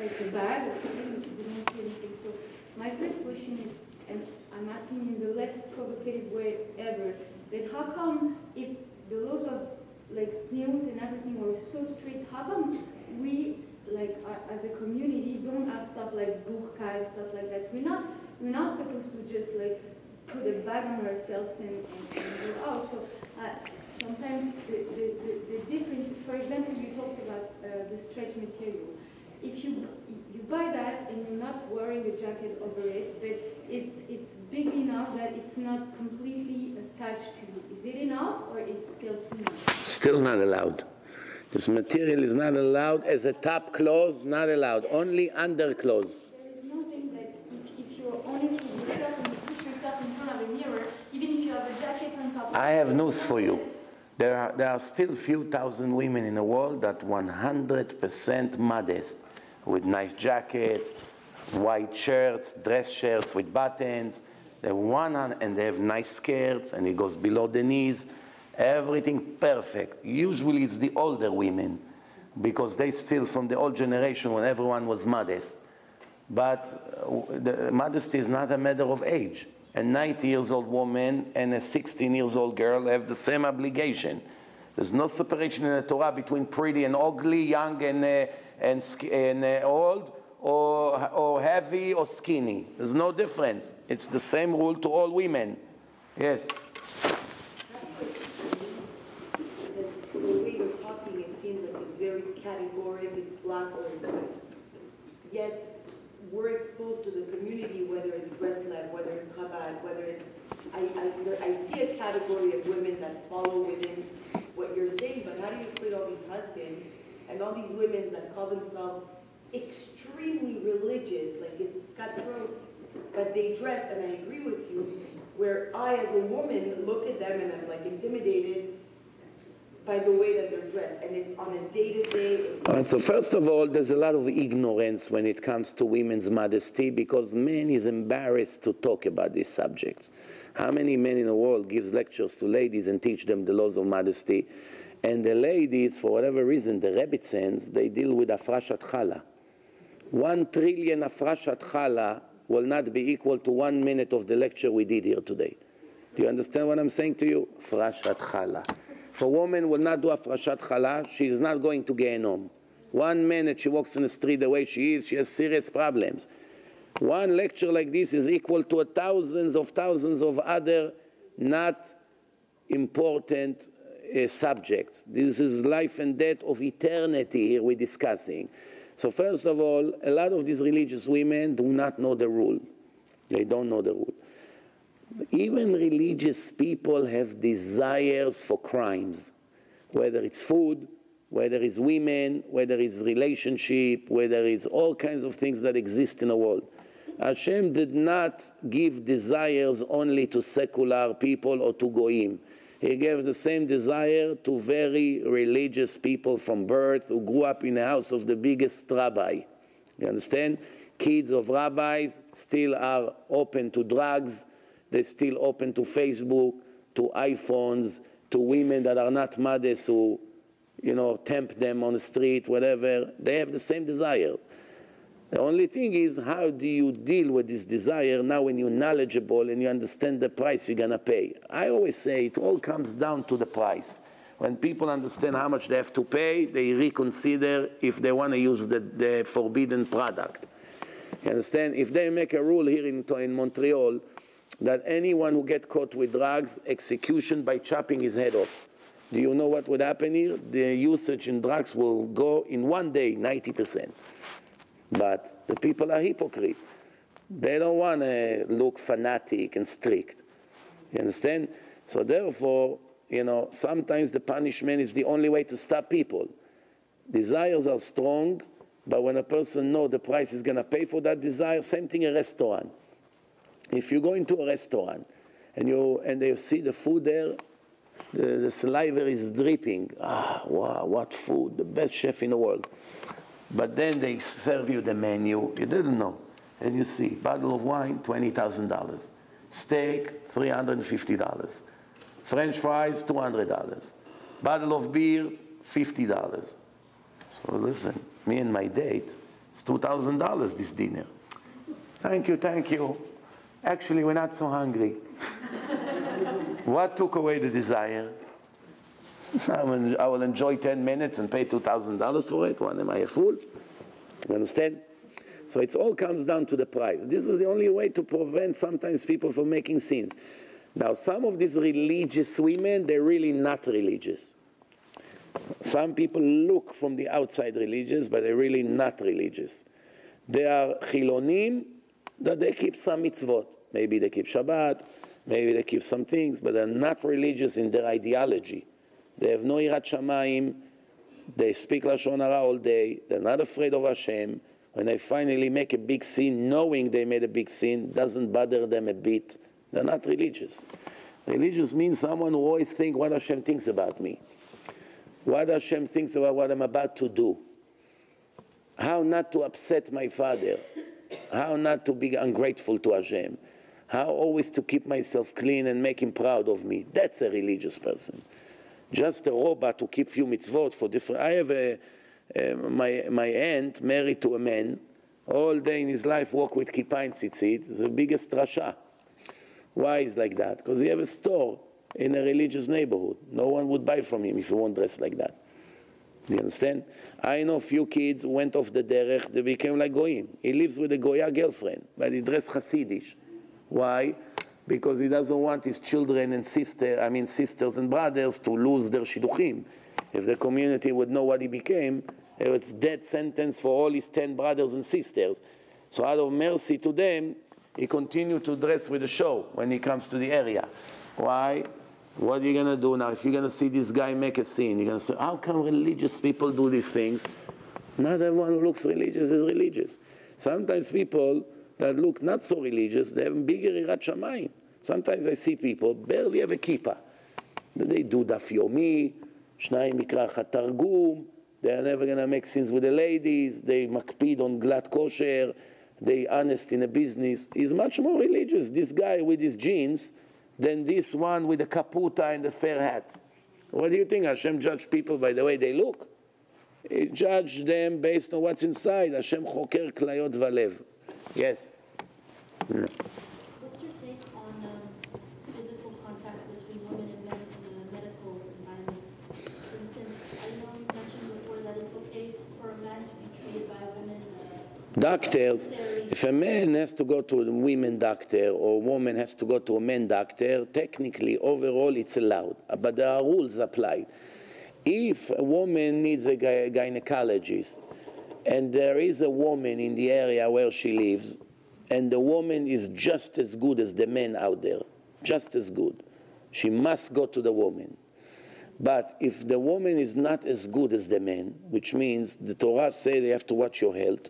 like a bag, you don't see anything. So my first question is, and I'm asking in the less provocative way ever, that how come if the laws of like Tzniut and everything were so strict, how come we like uh, as a community don't have stuff like burqa and stuff like that? We're not we're not supposed to just like put a bag on ourselves and, and, and go out. So uh, sometimes the, the, the, the, difference, for example, you talked about uh, the stretch material. If you you buy that and you're not wearing a jacket over it, but it's it's big enough that it's not completely attached to you. Is it enough or it's still too much? Still not allowed. This material is not allowed as a top clothes, not allowed. Only underclothes. There is nothing that if, if you're honest with yourself and you put yourself in front of a mirror, even if you have a jacket on top. I have news for you. There are, there are still few thousand women in the world that 100% modest, with nice jackets, white shirts, dress shirts with buttons, they one on, and they have nice skirts, and it goes below the knees. Everything perfect. Usually it's the older women, because they still from the old generation when everyone was modest. But uh, modesty is not a matter of age. A 90 years old woman and a 16 years old girl have the same obligation. There's no separation in the Torah between pretty and ugly, young and, uh, and, and uh, old or, or heavy or skinny. There's no difference. It's the same rule to all women. Yes. Yet, we're exposed to the community, whether it's Breslov, whether it's Chabad, whether it's, I, I, I see a category of women that follow within what you're saying, but how do you explain all these husbands and all these women that call themselves extremely religious, like it's cutthroat, but they dress, and I agree with you, where I, as a woman, look at them and I'm like intimidated by the way that they're dressed, and it's on a day-to-day. so first of all, there's a lot of ignorance when it comes to women's modesty because men is embarrassed to talk about these subjects. How many men in the world gives lectures to ladies and teach them the laws of modesty? And the ladies, for whatever reason, the Rebbetzins, they deal with afrashat chala. One trillion afrashat chala will not be equal to one minute of the lecture we did here today. Do you understand what I'm saying to you? Afrashat chala. If a woman will not do afrashat chala, she is not going to Gehenom. One minute she walks in the street the way she is, she has serious problems. One lecture like this is equal to thousands of thousands of other not important uh, subjects. This is life and death of eternity here we're discussing. So first of all, a lot of these religious women do not know the rule. They don't know the rule. Even religious people have desires for crimes, whether it's food, whether it's women, whether it's relationship, whether it's all kinds of things that exist in the world. Hashem did not give desires only to secular people or to goyim. He gave the same desire to very religious people from birth who grew up in the house of the biggest rabbi. You understand? Kids of rabbis still are open to drugs, they're still open to Facebook, to iPhones, to women that are not mothers who, you know, tempt them on the street, whatever. They have the same desire. The only thing is, how do you deal with this desire now when you're knowledgeable and you understand the price you're going to pay? I always say it all comes down to the price. When people understand how much they have to pay, they reconsider if they want to use the, the forbidden product. You understand? If they make a rule here in, in Montreal that anyone who gets caught with drugs, execution by chopping his head off. Do you know what would happen here? The usage in drugs will go in one day 90%. But the people are hypocrite. They don't want to look fanatic and strict. You understand? So therefore, you know, sometimes the punishment is the only way to stop people. Desires are strong, but when a person knows the price is going to pay for that desire, same thing a restaurant. If you go into a restaurant and you and they see the food there, the, the saliva is dripping. Ah, wow, what food! The best chef in the world. But then they serve you the menu, you didn't know. And you see, bottle of wine, $20,000. Steak, $350. French fries, $200. Bottle of beer, $50. So listen, me and my date, it's $2,000 this dinner. Thank you, thank you. Actually, we're not so hungry. what took away the desire? I will enjoy 10 minutes and pay $2,000 for it. What, am I a fool? You understand? So it all comes down to the price. This is the only way to prevent sometimes people from making sins. Now, some of these religious women, they're really not religious. Some people look from the outside religious, but they're really not religious. They are chilonim, that they keep some mitzvot. Maybe they keep Shabbat, maybe they keep some things, but they're not religious in their ideology. They have no irat shamayim. They speak lashon hara all day. They're not afraid of Hashem. When they finally make a big sin, knowing they made a big sin, doesn't bother them a bit. They're not religious. Religious means someone who always thinks what Hashem thinks about me, what Hashem thinks about what I'm about to do, how not to upset my father, how not to be ungrateful to Hashem, how always to keep myself clean and make him proud of me. That's a religious person just a robot to keep few mitzvot for different. I have a, my, my aunt married to a man, all day in his life walk with kippah and tzitzit, the biggest rasha. Why is like that? Because he have a store in a religious neighborhood. No one would buy from him if he won't dress like that. You understand? I know a few kids went off the derech, they became like goyim. He lives with a goya girlfriend, but he dressed Hasidish. Why? because he doesn't want his children and sister, I mean sisters and brothers to lose their shidduchim. If the community would know what he became, it's death sentence for all his ten brothers and sisters. So out of mercy to them, he continued to dress with a show when he comes to the area. Why? What are you going to do now? If you're going to see this guy make a scene, you're going to say, how come religious people do these things? Not everyone who looks religious is religious. Sometimes people that look not so religious, they have bigger irat shamayim. Sometimes I see people barely have a kippah. They do daf yomi, mikra targum, they are never going to make sins with the ladies, they makpid on glatt kosher, they honest in a business. He's much more religious, this guy with his jeans, than this one with the kaputa and the fair hat. What do you think? Hashem judge people by the way they look? He judge them based on what's inside. Hashem choker klayot valev. Yes? Doctors, if a man has to go to a women doctor or a woman has to go to a man doctor, technically, overall, it's allowed. But there are rules applied. If a woman needs a gynecologist and there is a woman in the area where she lives, and the woman is just as good as the men out there, just as good, she must go to the woman. But if the woman is not as good as the man, which means the Torah says they have to watch your health,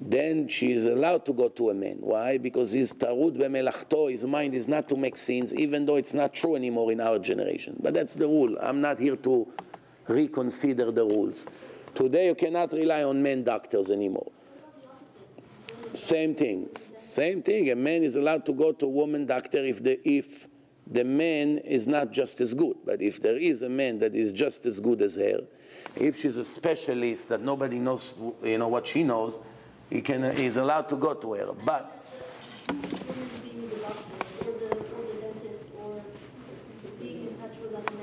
then she is allowed to go to a man. Why? Because his tarud bemelachto, his mind is not to make sins, even though it's not true anymore in our generation. But that's the rule. I'm not here to reconsider the rules. Today you cannot rely on men doctors anymore. Same thing. Same thing. A man is allowed to go to a woman doctor if the if the man is not just as good. But if there is a man that is just as good as her, if she's a specialist that nobody knows, you know what she knows, he can he's allowed to go to her. But being the doctor or the, or the dentist or being in touch with like an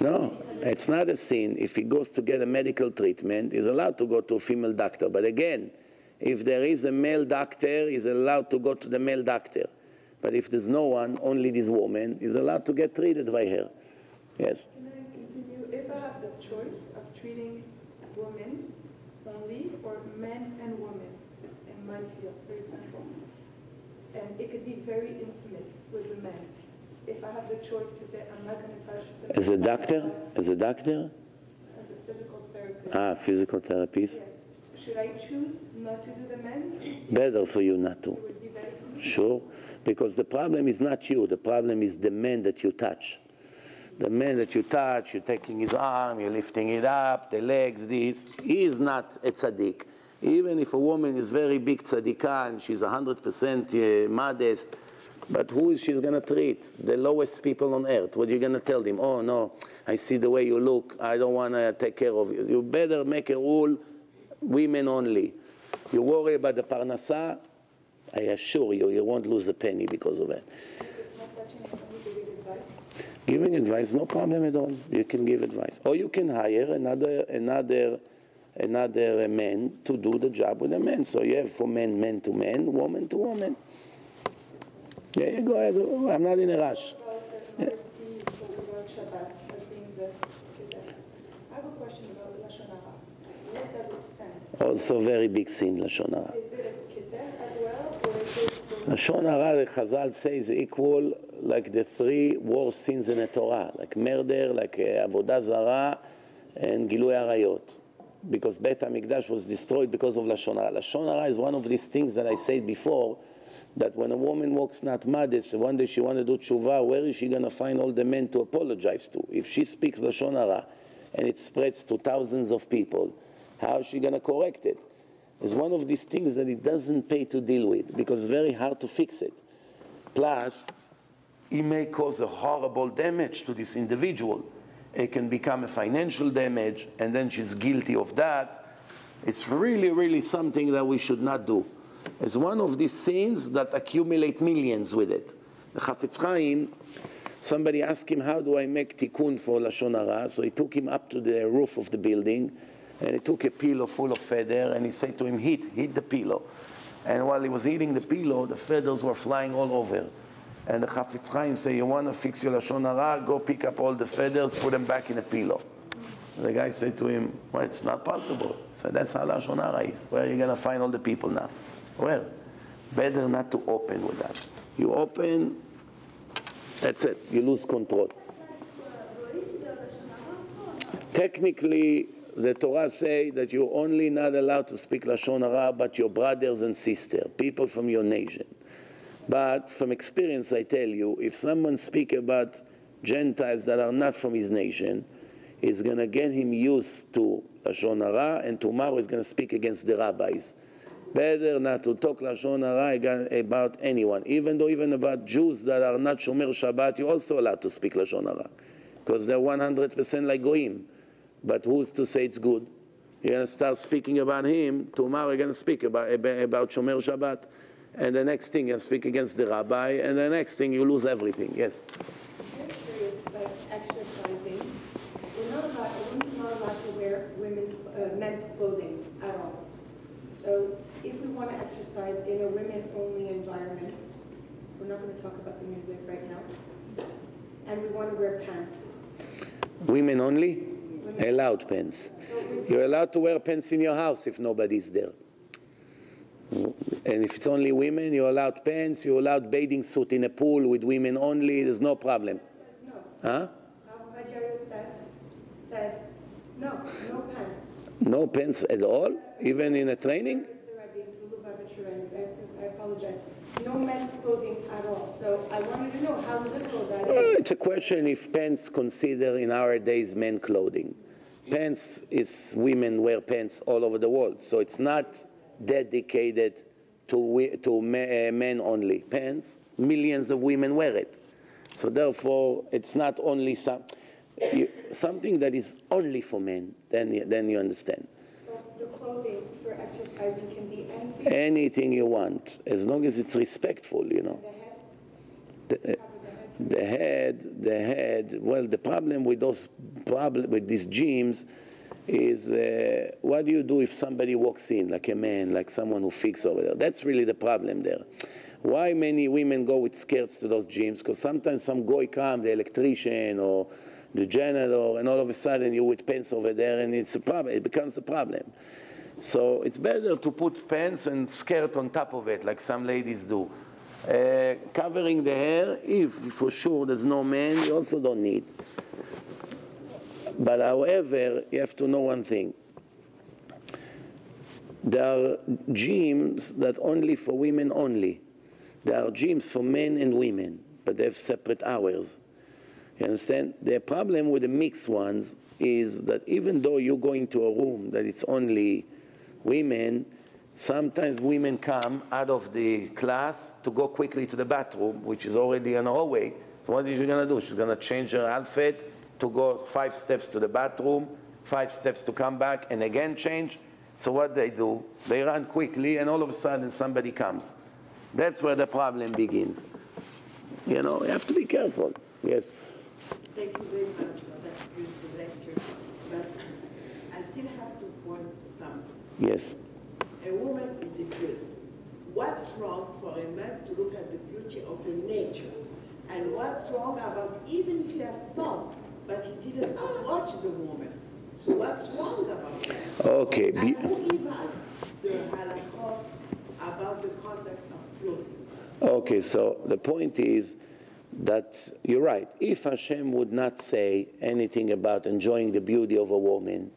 no, it's not a sin. If he goes to get a medical treatment, he's allowed to go to a female doctor. But again, if there is a male doctor, he's allowed to go to the male doctor. But if there's no one, only this woman, is allowed to get treated by her. Yes? Can I continue? If I have the choice of treating women only or men and women in my field, for example, and it could be very intimate with the men. If I have the choice to say, I'm not going to touch the As a doctor? As a doctor? As a physical therapist. Ah, physical therapist? Yes. Should I choose not to do the men? Better for you not to. Would be better. Sure. Because the problem is not you, the problem is the man that you touch. The man that you touch, you're taking his arm, you're lifting it up, the legs, this. He is not a tzaddik. Even if a woman is very big tzaddikah and she's 100% uh, modest, but who is she's going to treat? The lowest people on earth. What are you going to tell them? Oh, no, I see the way you look. I don't want to take care of you. You better make a rule, women only. You worry about the parnasa, I assure you, you won't lose a penny because of it. Giving advice, no problem at all. You can give advice, or you can hire another another another man to do the job with a man. So you have from men, man to man, woman to woman. Yeah, yeah, go ahead. I'm not in a rush. Also, very big sin, lashon hara. For Lashon hara, the Chazal says, equal like the three worst sins in the Torah, like murder, like uh, avodah zara, and gilui arayot. Because Beit HaMikdash was destroyed because of Lashon hara. Lashon hara is one of these things that I said before, that when a woman walks not modest, one day she want to do tshuva, where is she going to find all the men to apologize to? If she speaks Lashon hara, and it spreads to thousands of people, how is she going to correct it? It's one of these things that it doesn't pay to deal with because it's very hard to fix it. Plus, it may cause a horrible damage to this individual. It can become a financial damage, and then she's guilty of that. It's really, really something that we should not do. It's one of these sins that accumulate millions with it. The Chafetz Chaim, somebody asked him, how do I make tikkun for Lashon Hara? So he took him up to the roof of the building, and he took a pillow full of feather, and he said to him, hit, hit the pillow. And while he was hitting the pillow, the feathers were flying all over. And the Chafetz Chaim said, you want to fix your Lashon Hara? Go pick up all the feathers, put them back in a pillow. The guy said to him, well, it's not possible. He said, that's how Lashon Hara is. Where are you going to find all the people now? Well, better not to open with that. You open, that's it. You lose control. Technically, the Torah say that you're only not allowed to speak Lashon Hara but your brothers and sisters, people from your nation. But from experience, I tell you, if someone speak about Gentiles that are not from his nation, it's going to get him used to Lashon Hara, and tomorrow he's going to speak against the rabbis. Better not to talk Lashon Hara about anyone, even though even about Jews that are not Shomer Shabbat, you're also allowed to speak Lashon Hara, because they're 100% like Goyim. But who's to say it's good? You're going to start speaking about him. Tomorrow you're going to speak about, about Shomer Shabbat. And the next thing you speak against the rabbi. And the next thing you lose everything. Yes. I'm curious about exercising. We're not allowed, woman's not allowed to wear women's, uh, men's clothing at all. So if we want to exercise in a women-only environment, we're not going to talk about the music right now, and we want to wear pants. Women only? Allowed pants. You're allowed to wear pants in your house if nobody's there. And if it's only women, you're allowed pants, you're allowed bathing suit in a pool with women only, there's no problem. No. Huh? Said, no, no pants. No pants at all, even in a training? I apologize. No men's clothing at all. So I wanted to know how literal that is. Uh, it's a question if pants consider in our days men clothing. Pants is women wear pants all over the world, so it's not dedicated to to uh, men only. Pants, millions of women wear it, so therefore it's not only some, you, something that is only for men. Then you, then you understand. The clothing for exercising can be anything. Anything you want, as long as it's respectful, you know. The head, The, uh, the head, the head. Well, the problem with those problem with these gyms is uh, what do you do if somebody walks in, like a man, like someone who fix over there? That's really the problem there. Why many women go with skirts to those gyms? Because sometimes some guy come, the electrician or the janitor, and all of a sudden you're with pants over there, and it's a problem. It becomes a problem. So it's better to put pants and skirt on top of it, like some ladies do. Uh, covering the hair, if for sure there's no man, you also don't need. But however, you have to know one thing. There are gyms that only for women only. There are gyms for men and women, but they have separate hours. You understand? The problem with the mixed ones is that even though you go into a room that it's only women, sometimes women come out of the class to go quickly to the bathroom, which is already in the hallway. So what is she gonna do? She's gonna change her outfit to go five steps to the bathroom, five steps to come back, and again change. So what they do? They run quickly, and all of a sudden somebody comes. That's where the problem begins. You know, you have to be careful. Yes. Thank you very much for that beautiful lecture, but I still have to point something. Yes. A woman is a beauty. What's wrong for a man to look at the beauty of the nature? And what's wrong about even if you have thought, but you didn't approach the woman? So what's wrong about that? Okay. And Be- who give us the halakha about the conduct of clothing? Okay, so the point is that you're right. If Hashem would not say anything about enjoying the beauty of a woman,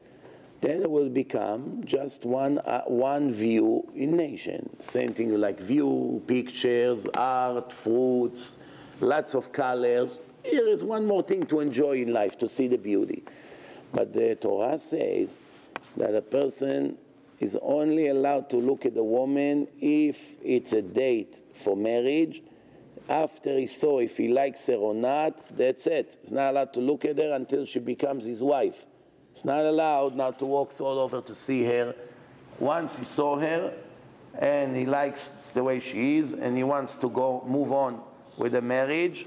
then it will become just one, uh, one view in nation. Same thing like view, pictures, art, fruits, lots of colors. Here is one more thing to enjoy in life, to see the beauty. But the Torah says that a person is only allowed to look at a woman if it's a date for marriage. After he saw if he likes her or not, that's it. He's not allowed to look at her until she becomes his wife. He's not allowed now to walk all over to see her. Once he saw her and he likes the way she is and he wants to go move on with the marriage,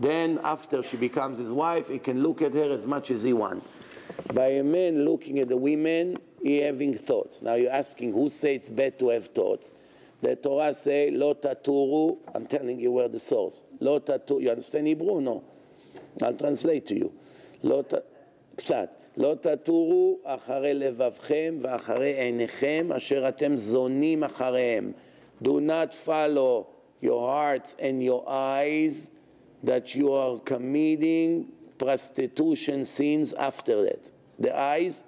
then after she becomes his wife, he can look at her as much as he wants. By a man looking at the women, he having thoughts. Now you're asking who say it's bad to have thoughts. The Torah say, lo taturu, I'm telling you where the source. Lo taturu, you understand Hebrew? No. I'll translate to you. לא ת... קצת. לא תטורו אחרי לבבכם ואחרי עיניכם אשר אתם זונים אחריהם. Do not follow your hearts and your eyes that you are committing prostitution sins after that. The eyes,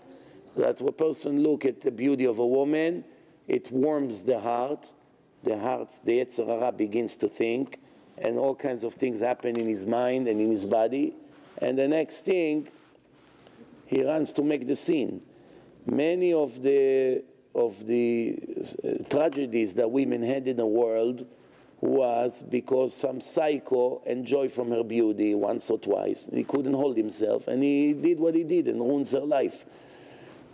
that a person look at the beauty of a woman, it warms the heart. The heart, the Yetzer Hara begins to think, and all kinds of things happen in his mind and in his body. And the next thing, he runs to make the scene. Many of the of the uh, tragedies that women had in the world was because some psycho enjoyed from her beauty once or twice. He couldn't hold himself, and he did what he did and ruins her life.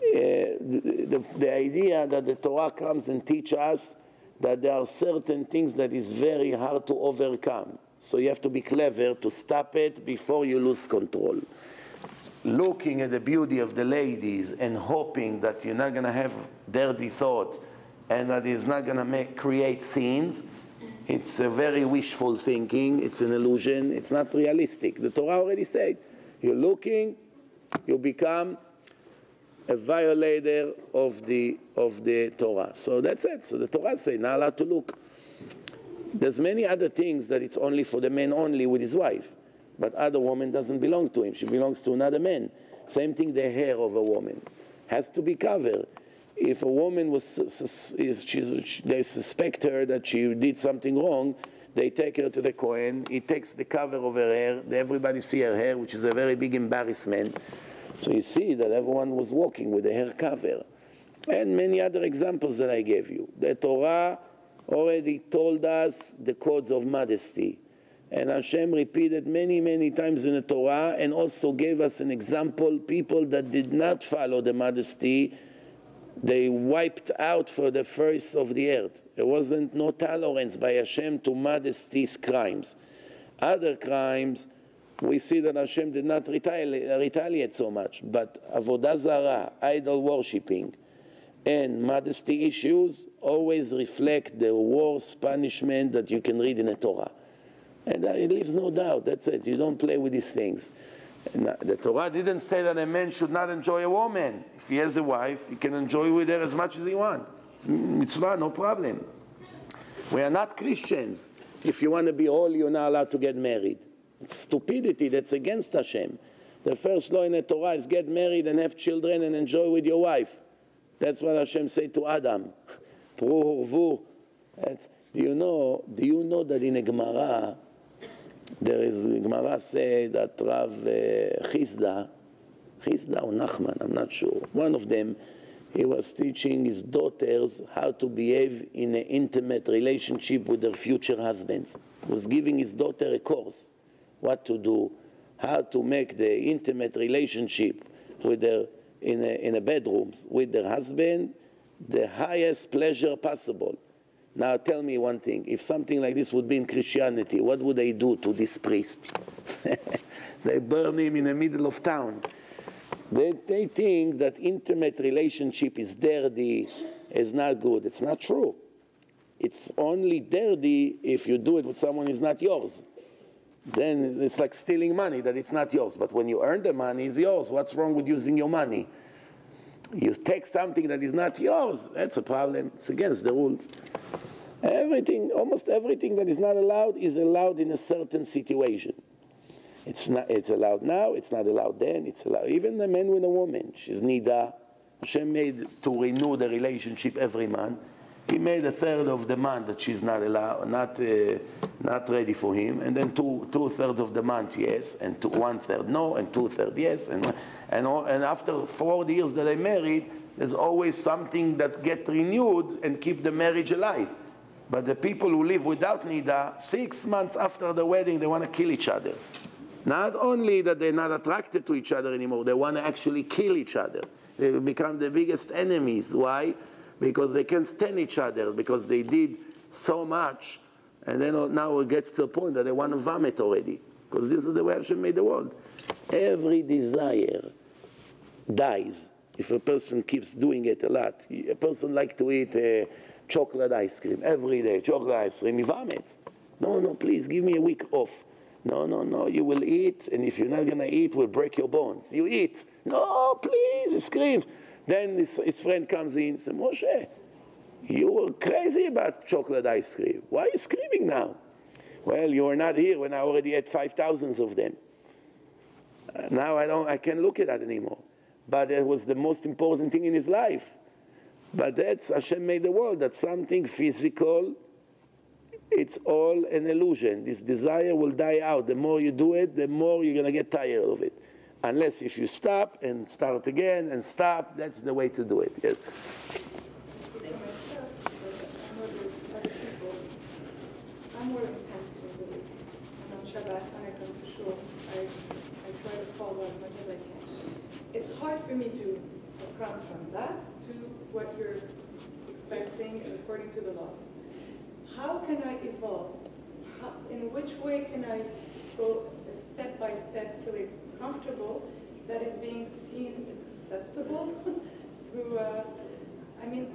Uh, the, the, idea that the Torah comes and teach us that there are certain things that is very hard to overcome. So you have to be clever to stop it before you lose control. Looking at the beauty of the ladies and hoping that you're not going to have dirty thoughts and that it's not going to create scenes, it's a very wishful thinking. It's an illusion. It's not realistic. The Torah already said, you're looking, you become a violator of the of the Torah. So that's it. So the Torah say not allowed to look. There's many other things that it's only for the man only with his wife, but other woman doesn't belong to him. She belongs to another man. Same thing, the hair of a woman has to be covered. If a woman was, is, she's, they suspect her that she did something wrong, they take her to the Kohen. He takes the cover of her hair. Everybody see her hair, which is a very big embarrassment. So you see that everyone was walking with the hair cover. And many other examples that I gave you. The Torah already told us the codes of modesty. And Hashem repeated many, many times in the Torah and also gave us an example people that did not follow the modesty, they wiped out for the first of the earth. There wasn't no tolerance by Hashem to modesty's crimes. Other crimes, we see that Hashem did not retaliate, retaliate so much, but Avodah Zarah, idol worshipping, and modesty issues always reflect the worst punishment that you can read in the Torah. And uh, it leaves no doubt. That's it. You don't play with these things. The Torah didn't say that a man should not enjoy a woman. If he has a wife, he can enjoy with her as much as he wants. It's mitzvah, no problem. We are not Christians. If you want to be holy, you're not allowed to get married. It's stupidity. That's against Hashem. The first law in the Torah is get married and have children and enjoy with your wife. That's what Hashem said to Adam. do you know? Do you know that in a Gemara there is, Gemara say that Rav uh, Chisda, Chisda or Nachman, I'm not sure, one of them, he was teaching his daughters how to behave in an intimate relationship with their future husbands. He was giving his daughter a course, what to do, how to make the intimate relationship with their, in a, in a bedrooms with their husband the highest pleasure possible. Now tell me one thing. If something like this would be in Christianity, what would they do to this priest? they burn him in the middle of town. They, they think that intimate relationship is dirty, is not good. It's not true. It's only dirty if you do it with someone who's not yours. Then it's like stealing money that it's not yours. But when you earn the money, it's yours. What's wrong with using your money? You take something that is not yours, that's a problem. It's against the rules. Everything, almost everything that is not allowed is allowed in a certain situation. It's, not, it's allowed now, it's not allowed then, it's allowed. Even the man with a woman, she's Nida. Hashem made to renew the relationship every month. He made a third of the month that she's not allowed, not, uh, not ready for him, and then two, two thirds of the month yes, and two, one third no, and two thirds yes, and, and, and after four years that they married, there's always something that get renewed and keep the marriage alive. But the people who live without Nida, six months after the wedding, they want to kill each other. Not only that they're not attracted to each other anymore, they want to actually kill each other. They become the biggest enemies. Why? Because they can't stand each other, because they did so much, and then now it gets to a point that they want to vomit already. Because this is the way Hashem made the world. Every desire dies if a person keeps doing it a lot. A person like to eat uh, chocolate ice cream every day, chocolate ice cream, he vomits. No, no, please give me a week off. No, no, no, you will eat, and if you're not going to eat, we'll break your bones. You eat. No, please, he screams. Then his, his friend comes in and says, Moshe, you were crazy about chocolate ice cream. Why are you screaming now? Well, you were not here when I already had 5,000 of them. Now I, don't, I can't look at that anymore. But it was the most important thing in his life. But that's Hashem made the world. That something physical, it's all an illusion. This desire will die out. The more you do it, the more you're going to get tired of it. Unless if you stop and start again and stop, that's the way to do it. Yes. It's hard for me to come from that what you're expecting according to the laws. How can I evolve? How, in which way can I go step by step, feeling comfortable that is being seen acceptable through, uh, I mean,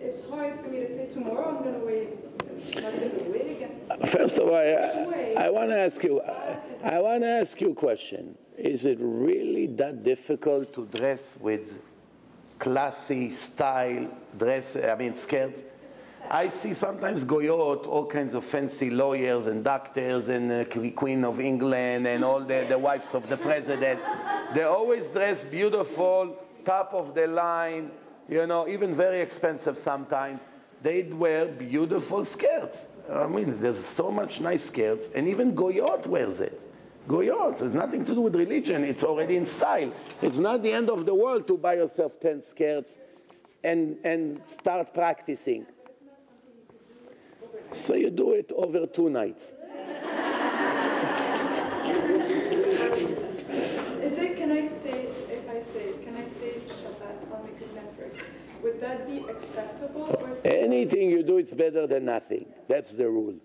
it's hard for me to say tomorrow I'm going to wig. First of all, I, I want to ask you, I want to ask you a question. Is it really that difficult to dress with classy style dress, I mean skirts. I see sometimes goyot, all kinds of fancy lawyers and doctors and uh, Queen of England and all the, the wives of the president. They always dress beautiful, top of the line, you know, even very expensive sometimes. They'd wear beautiful skirts. I mean, there's so much nice skirts, and even goyot wears it. Goyot, has nothing to do with religion, it's already in style. It's not the end of the world to buy yourself 10 skirts and, and start practicing. So you do it over two nights. Is it, can I say, if I say, can I say Shabbat on the? Would that be acceptable or Anything you do is better than nothing. That's the rule.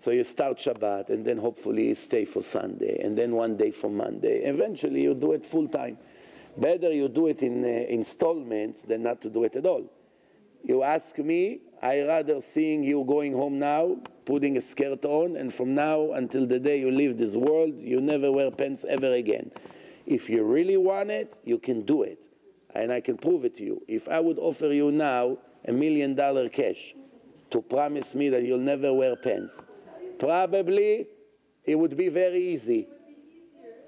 So you start Shabbat and then hopefully stay for Sunday and then one day for Monday. Eventually you do it full time. Better you do it in uh, installments than not to do it at all. You ask me, I rather seeing you going home now, putting a skirt on, and from now until the day you leave this world, you never wear pants ever again. If you really want it, you can do it. And I can prove it to you. If I would offer you now a million dollar cash to promise me that you'll never wear pants, probably it would be very easy.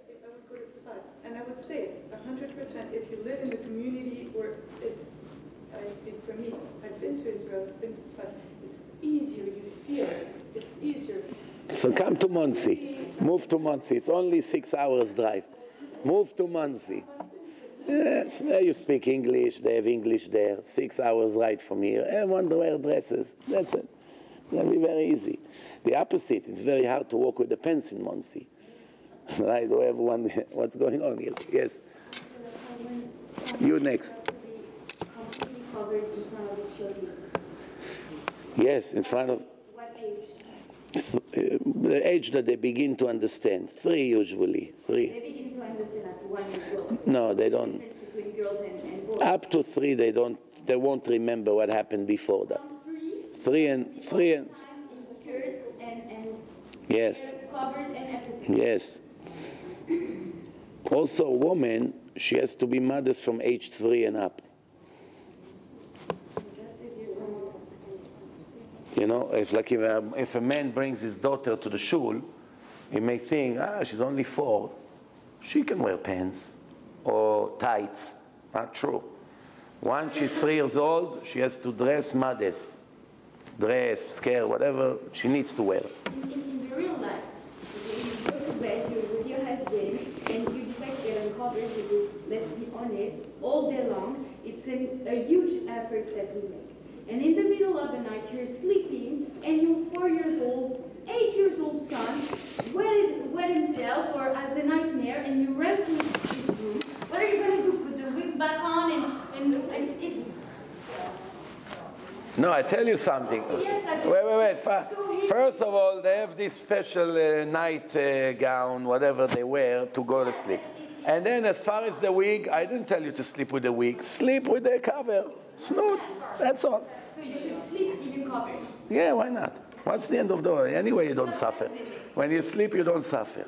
if I would go to Tzfat? And I would say, hundred percent, if you live in a community where it's, I speak for me, I've been to Israel, I've been to Tzfat, it's easier, you feel it, it's easier. So come to Monsey. Move to Monsey. It's only six hours drive. Move to Monsey. Yes, there you speak English. They have English there. Six hours ride from here. Everyone wear dresses. That's it. That'll be very easy. The opposite. It's very hard to walk with the pants in Monsey. right? Everyone, what's going on here? Yes. You next. Completely covered in front of the children. Yes, in front of What age? the age that they begin to understand. Three usually. Three. They begin to understand at one old. No, they don't. Between girls and, and boys. Up to three, they don't. They won't remember what happened before that. From three, Three and three and in skirts and, and yes, covered and everything. yes. Also, a woman, she has to be modest from age three and up. That's easier to understand. You know, if like if a, if a man brings his daughter to the shul, he may think, ah, she's only four, she can wear pants or tights. Not true. Once she's three years old, she has to dress modest, dress, skirt, whatever she needs to wear. In, the real life, you go to bed, with your husband, and you decide to get uncovered because, let's be honest, all day long, it's a huge effort that we make. And in the middle of the night, you're sleeping, and your four years old, eight years old son wet, wet himself or has a nightmare, and you run to his room. What are you going to do? Put the wig back on, and, and, and it's No, I tell you something. Yes, Wait, wait, wait. So First of all, they have this special uh, night uh, gown, whatever they wear, to go to sleep. And then, as far as the wig, I didn't tell you to sleep with the wig. Sleep with the cover. Snood. That's all. so you should sleep even covered. Yeah, why not? What's the end of the world? Anyway, you don't suffer. When you sleep, you don't suffer.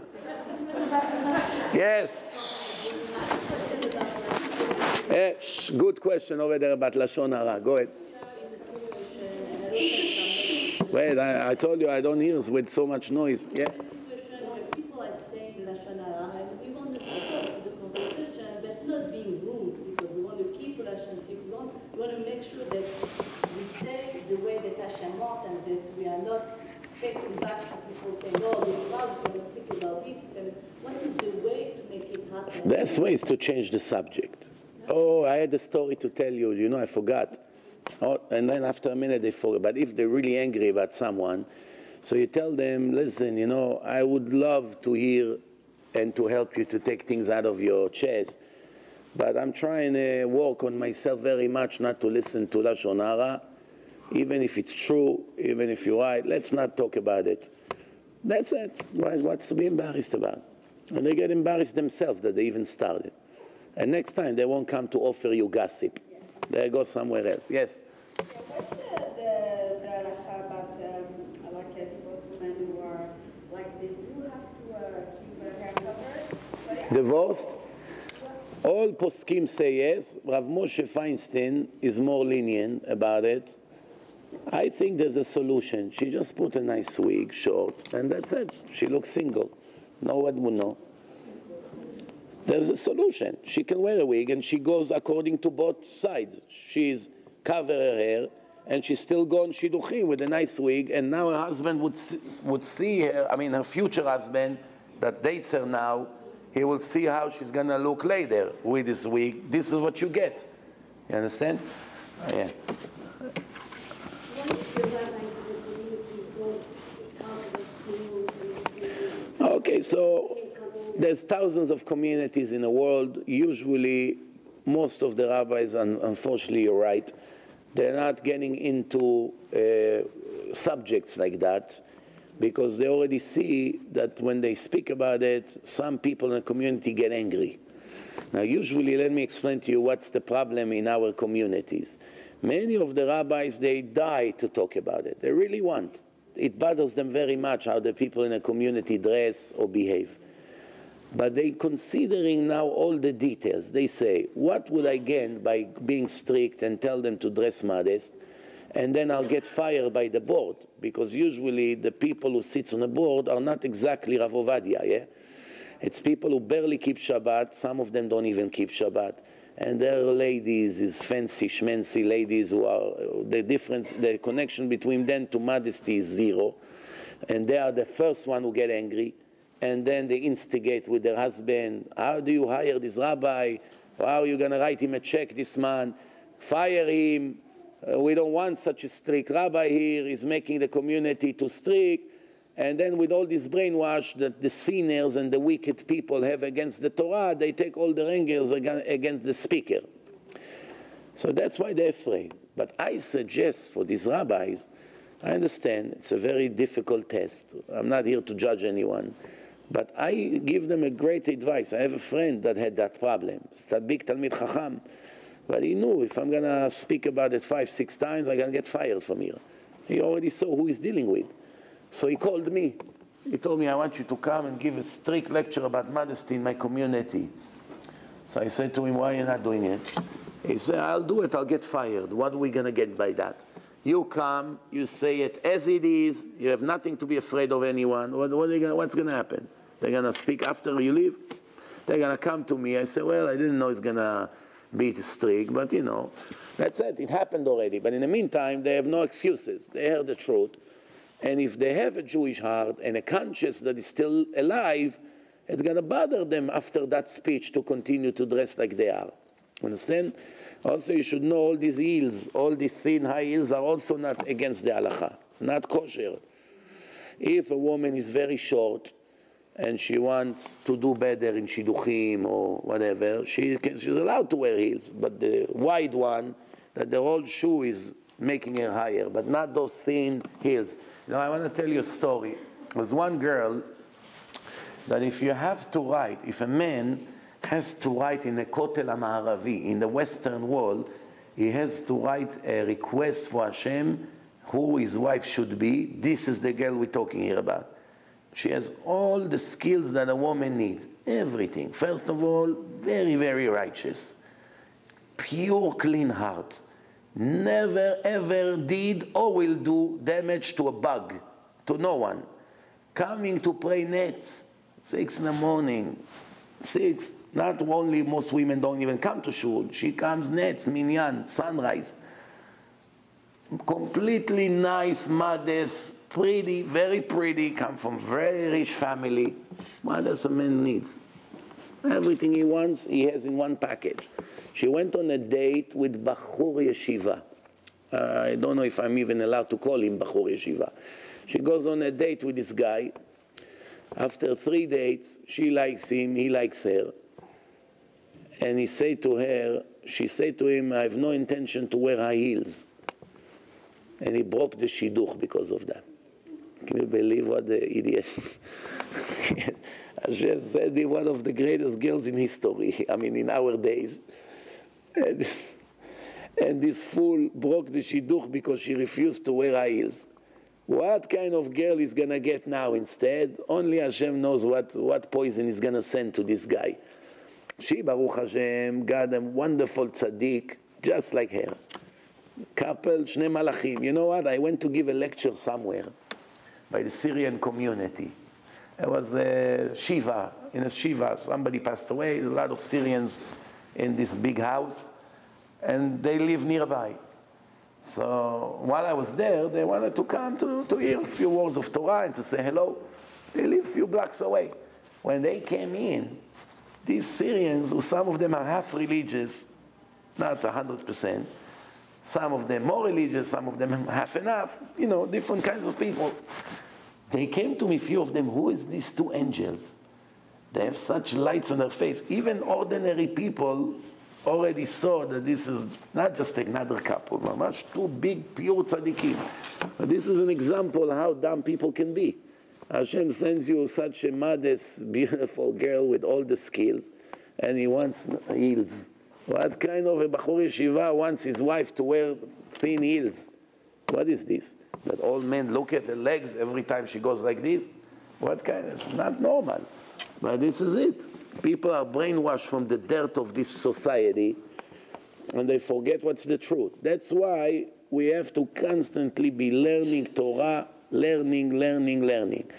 Yes. Eh, shh, good question over there about Lashon Hara. Go ahead. Shh. Wait, I, I told you I don't hear with so much noise. Yeah. situation where people are saying the Lashon Hara, and we want to support the conversation, but not being rude, because we want to keep relationship. We want, to make sure that we say the way that Hashem wants, and that we are not facing back to people saying, oh, this is how we're going to about this. And what is the way to make it happen? Best way is to change the subject. Oh, I had a story to tell you. You know, I forgot. Oh, and then after a minute they forget. But if they're really angry about someone, so you tell them, listen, you know, I would love to hear and to help you to take things out of your chest. But I'm trying to work on myself very much not to listen to Lashon Hara. Even if it's true, even if you're right, let's not talk about it. That's it. What's to be embarrassed about? And they get embarrassed themselves that they even started. And next time they won't come to offer you gossip. They go somewhere else. Yes. Divorced? All poskim say yes. Rav Moshe Feinstein is more lenient about it. I think there's a solution. She just put a nice wig, short, and that's it. She looks single. No one would know. There's a solution. She can wear a wig and she goes according to both sides. She's cover her hair and she's still going shidduchim with a nice wig and now her husband would see, would see her, I mean her future husband that dates her now, he will see how she's gonna look later with this wig. This is what you get. You understand? Oh, yeah. Okay, so there's thousands of communities in the world. Usually, most of the rabbis, and unfortunately, you're right, they're not getting into uh, subjects like that because they already see that when they speak about it, some people in the community get angry. Now, usually, let me explain to you what's the problem in our communities. Many of the rabbis, they die to talk about it. They really want. It bothers them very much how the people in a community dress or behave. But they considering now all the details. They say, what would I gain by being strict and tell them to dress modest? And then I'll get fired by the board because usually the people who sits on the board are not exactly Rav Ovadia, yeah? It's people who barely keep Shabbat. Some of them don't even keep Shabbat and there are ladies, is fancy, schmancy ladies who are, the difference, the connection between them to modesty is zero. And they are the first one who get angry. And then they instigate with their husband, how do you hire this rabbi? How are you going to write him a check, this man? Fire him. Uh, we don't want such a strict rabbi here. He's making the community too strict. And then with all this brainwash that the sinners and the wicked people have against the Torah, they take all the angers against the speaker. So that's why they're afraid. But I suggest for these rabbis, I understand it's a very difficult test. I'm not here to judge anyone. But I give them a great advice. I have a friend that had that problem. Big Talmid Chacham. But he knew if I'm going to speak about it five, six times, I'm going to get fired from here. He already saw who he's dealing with. So he called me. He told me, I want you to come and give a strict lecture about modesty in my community. So I said to him, why are you not doing it? He said, I'll do it, I'll get fired. What are we going to get by that? You come, you say it as it is, you have nothing to be afraid of anyone. What, what gonna, what's going to happen? They're going to speak after you leave? They're going to come to me. I say, well, I didn't know it's going to be strict, but you know, that's it. It happened already. But in the meantime, they have no excuses. They heard the truth. And if they have a Jewish heart and a conscience that is still alive, it's going to bother them after that speech to continue to dress like they are. Understand? Also, you should know all these heels, all these thin high heels are also not against the halacha, not kosher. If a woman is very short and she wants to do better in shidduchim or whatever, she can, she's allowed to wear heels. But the wide one, that the whole shoe is making her higher, but not those thin heels. Now, I want to tell you a story. There's one girl that if you have to write, if a man has to write in the Kotel HaMa'aravi, in the Western wall, he has to write a request for Hashem who his wife should be. This is the girl we're talking here about. She has all the skills that a woman needs, everything. First of all, very, very righteous, pure, clean heart never ever did or will do damage to a bug, to no one. Coming to pray netz, six in the morning, six. Not only most women don't even come to shul, she comes netz, minyan, sunrise. Completely nice, modest, pretty, very pretty, come from very rich family. What does a man needs? Everything he wants, he has in one package. She went on a date with Bachur Yeshiva. Uh, I don't know if I'm even allowed to call him Bachur Yeshiva. She goes on a date with this guy. After three dates, she likes him, he likes her. And he said to her, she said to him, I have no intention to wear high heels. And he broke the shidduch because of that. Can you believe what the idiot? Hashem said he one of the greatest girls in history. I mean, in our days. And, and this fool broke the shidduch because she refused to wear heels. What kind of girl is to get now instead? Only Hashem knows what, what poison is to send to this guy. She, Baruch Hashem, got a wonderful tzaddik, just like her. couple, Shne Malachim. You know what? I went to give a lecture somewhere by the Syrian community. It was a Shiva, in a Shiva. Somebody passed away, a lot of Syrians in this big house, and they live nearby. So while I was there, they wanted to come to, to hear a few words of Torah and to say hello. They live a few blocks away. When they came in, these Syrians, who some of them are half religious, not 100%, some of them more religious, some of them half enough, you know, different kinds of people. They came to me, few of them, who is these two angels? They have such lights on their face. Even ordinary people already saw that this is not just another couple, mamash, two big, pure tzaddikim. But this is an example how dumb people can be. Hashem sends you such a modest, beautiful girl with all the skills, and he wants heels. What kind of a Bachur Yeshiva wants his wife to wear thin heels? What is this? That all men look at the legs every time she goes like this? What kind? It's not normal. But this is it. People are brainwashed from the dirt of this society and they forget what's the truth. That's why we have to constantly be learning Torah, learning, learning, learning.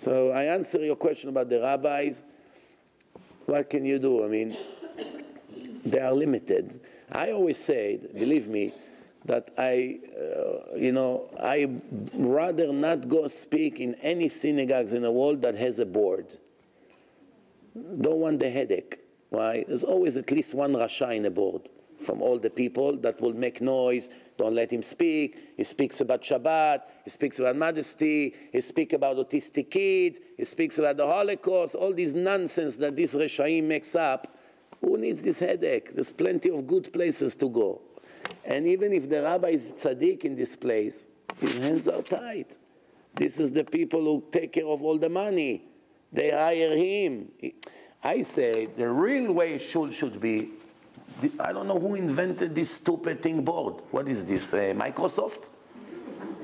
So I answer your question about the rabbis. What can you do? I mean, they are limited. I always say, believe me, that I, uh, you know, I rather not go speak in any synagogues in the world that has a board. Don't want the headache. Why? There's always at least one Rasha in a board from all the people that will make noise. Don't let him speak. He speaks about Shabbat. He speaks about modesty. He speaks about autistic kids. He speaks about the Holocaust. All this nonsense that this Reshaim makes up. Who needs this headache? There's plenty of good places to go. And even if the rabbi is tzaddik in this place, his hands are tied. This is the people who take care of all the money. They hire him. I say the real way shul should be. I don't know who invented this stupid thing board. What is this? Uh, Microsoft?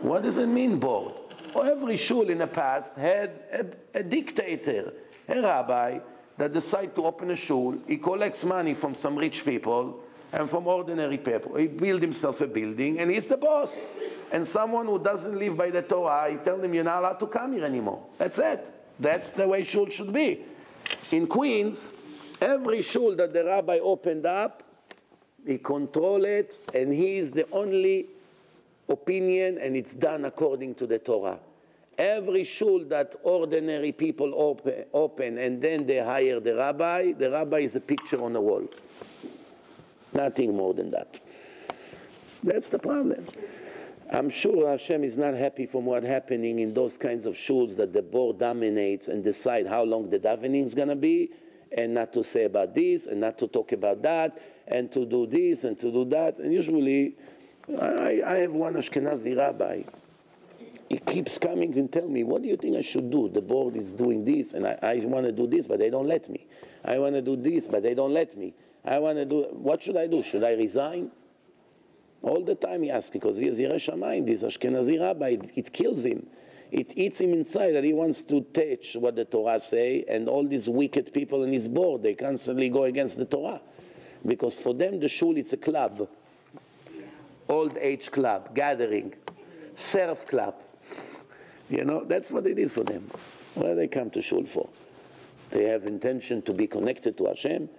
What does it mean board? Every shul in the past had a, a dictator, a rabbi that decide to open a shul. He collects money from some rich people and from ordinary people. He build himself a building and he's the boss. And someone who doesn't live by the Torah, he tell them you're not allowed to come here anymore. That's it. That's the way shul should be. In Queens, every shul that the rabbi opened up, he control it, and he is the only opinion, and it's done according to the Torah. Every shul that ordinary people open, open and then they hire the rabbi, the rabbi is a picture on the wall. Nothing more than that. That's the problem. I'm sure Hashem is not happy from what's happening in those kinds of shuls that the board dominates and decide how long the davening is going to be, and not to say about this, and not to talk about that, and to do this and to do that. And usually, I, I have one Ashkenazi rabbi. He keeps coming and tell me, what do you think I should do? The board is doing this, and I, I want to do this, but they don't let me. I want to do this, but they don't let me. I want to do, what should I do? Should I resign? All the time he asks, because he is Yireh Shamayim, this Ashkenazi rabbi, it, it, kills him. It eats him inside that he wants to teach what the Torah say, and all these wicked people in his board, they constantly go against the Torah. Because for them, the shul is a club. Old age club, gathering, serf club. You know, that's what it is for them. What they come to shul for? They have intention to be connected to Hashem.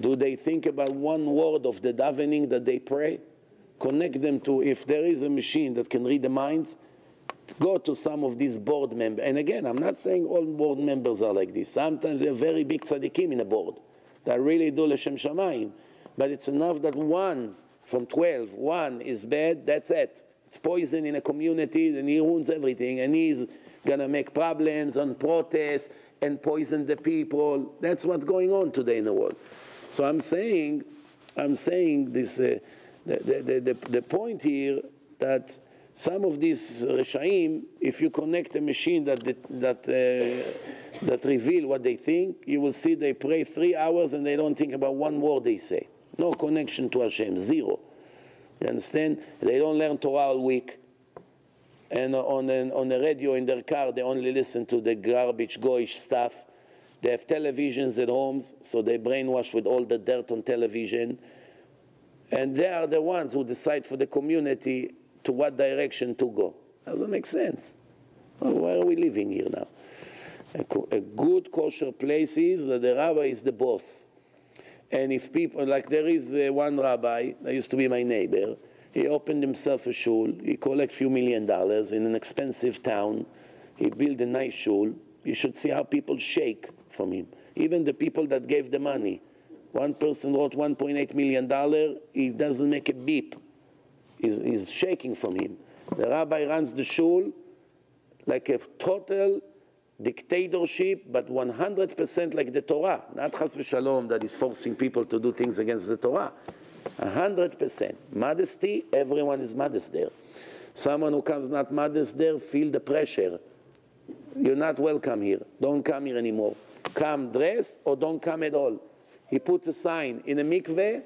Do they think about one word of the davening that they pray? Connect them to, if there is a machine that can read the minds, go to some of these board members. And again, I'm not saying all board members are like this. Sometimes they're very big tzaddikim in a board that really do Leshem Shamayim. But it's enough that one from 12, one is bad, that's it. It's poison in a community, and he ruins everything, and he's gonna make problems and protests and poison the people. That's what's going on today in the world. So I'm saying, I'm saying this, uh, the, the, the, the point here that some of these reshaim, if you connect a machine that that uh, that reveal what they think, you will see they pray three hours and they don't think about one word they say. No connection to Hashem, zero. You understand? They don't learn Torah all week. And on, an, on the radio in their car, they only listen to the garbage, goyish stuff. They have televisions at homes, so they brainwash with all the dirt on television. And they are the ones who decide for the community to what direction to go. Doesn't make sense. Well, why are we living here now? A, a good kosher place is that the rabbi is the boss. And if people, like there is uh, one rabbi, that used to be my neighbor, he opened himself a shul, he collect few million dollars in an expensive town, he built a nice shul, you should see how people shake from him. Even the people that gave the money. One person wrote $1.8 million, he doesn't make a beep. He's, he's shaking from him. The rabbi runs the shul like a total dictatorship, but 100% like the Torah. Not chas v'shalom that is forcing people to do things against the Torah. 100%. Modesty, everyone is modest there. Someone who comes not modest there, feel the pressure. You're not welcome here. Don't come here anymore. Come dress or don't come at all. He put a sign in a mikveh,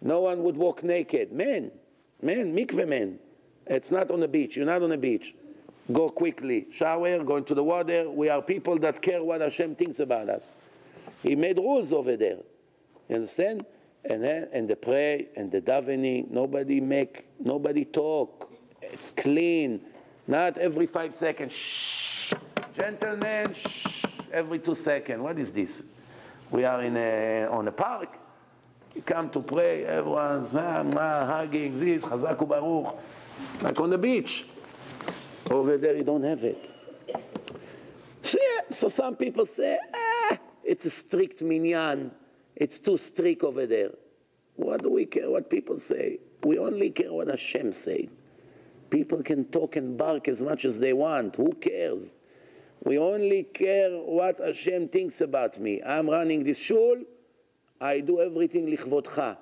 no one would walk naked. Men, men, mikveh men. It's not on the beach. You're not on the beach. Go quickly, shower, go into the water. We are people that care what Hashem thinks about us. He made rules over there. You understand? And then, and the pray and the davening, nobody make, nobody talk. It's clean. Not every five seconds. Shh. Gentlemen, shh. Every two seconds. What is this? We are in a, on a park. We come to pray. Everyone's ah, ah, hugging, this, Chazak Baruch. Like on the beach. Over there, you don't have it. So, yeah, so some people say, ah, it's a strict minyan. It's too strict over there. What do we care what people say? We only care what Hashem says. People can talk and bark as much as they want. Who cares? We only care what Hashem thinks about me. I'm running this shul. I do everything lichvodcha.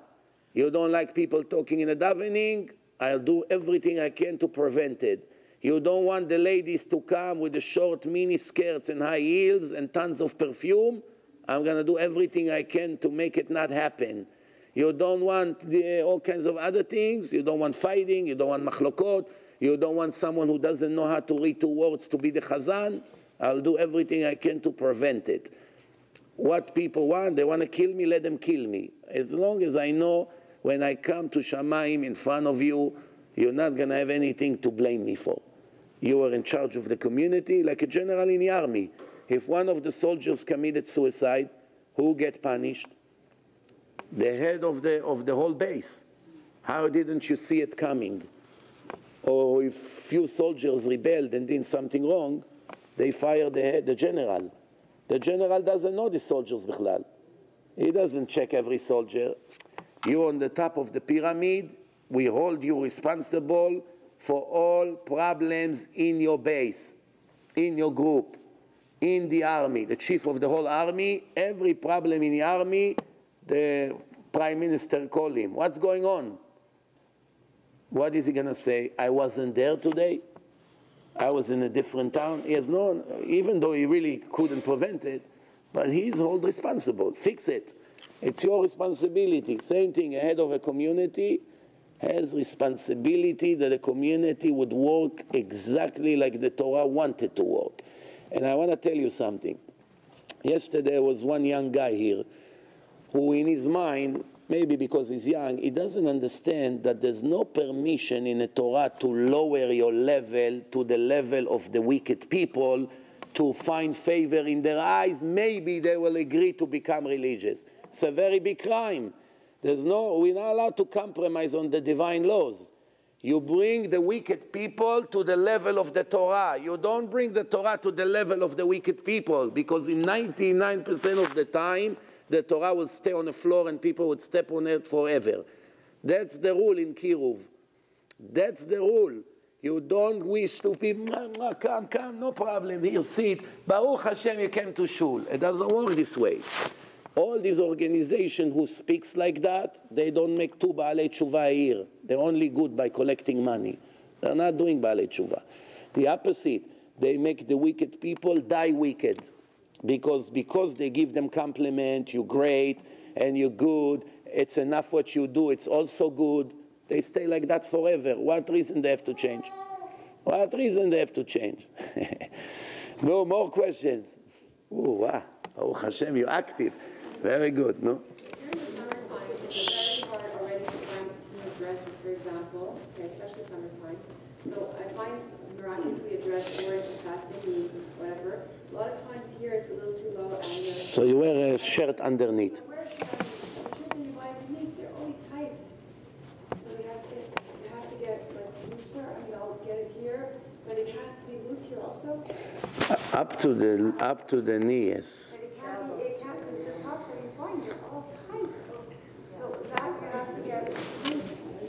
You don't like people talking in a davening? I'll do everything I can to prevent it. You don't want the ladies to come with the short mini skirts and high heels and tons of perfume? I'm going to do everything I can to make it not happen. You don't want the, all kinds of other things. You don't want fighting. You don't want machlokot. You don't want someone who doesn't know how to read two words to be the chazan. I'll do everything I can to prevent it. What people want, they want to kill me, let them kill me. As long as I know when I come to Shamaim in front of you, you're not going to have anything to blame me for. You are in charge of the community like a general in the army. If one of the soldiers committed suicide, who get punished? The head of the, of the whole base. How didn't you see it coming? Or if few soldiers rebelled and did something wrong, they fire the head, the general. The general doesn't know the soldiers bichlal. He doesn't check every soldier. You're on the top of the pyramid, we hold you responsible for all problems in your base, in your group, in the army, the chief of the whole army, every problem in the army, the prime minister call him. What's going on? What is he going to say? I wasn't there today. I was in a different town. He has no, even though he really couldn't prevent it, but he's all responsible. Fix it. It's your responsibility. Same thing, ahead of a community, has responsibility that the community would work exactly like the Torah wanted to work. And I want to tell you something. Yesterday was one young guy here who in his mind, maybe because he's young, he doesn't understand that there's no permission in the Torah to lower your level to the level of the wicked people to find favor in their eyes. Maybe they will agree to become religious. It's a very big crime. There's no, we're not allowed to compromise on the divine laws. You bring the wicked people to the level of the Torah. You don't bring the Torah to the level of the wicked people because in 99% of the time, the Torah will stay on the floor and people would step on it forever. That's the rule in Kiruv. That's the rule. You don't wish to be, come, come, no problem, here, sit. Baruch Hashem, you came to shul. It doesn't work this way. All these organizations who speaks like that, they don't make two Baalei Tshuva a year. They're only good by collecting money. They're not doing Baalei Tshuva. The opposite, they make the wicked people die wicked. Because, because they give them compliment, you're great, and you're good, it's enough what you do, it's also good. They stay like that forever. What reason they have to change? What reason they have to change? no more questions. Ooh, wow. Oh Hashem, you're active. Very good, no? Shh. crisis, for example, okay, especially summertime. So I find miraculously a dress or into fasting knee, whatever. A lot of times here it's a little too low and uh, So you wear a shirt underneath. I wear shirts, the shirts that you buy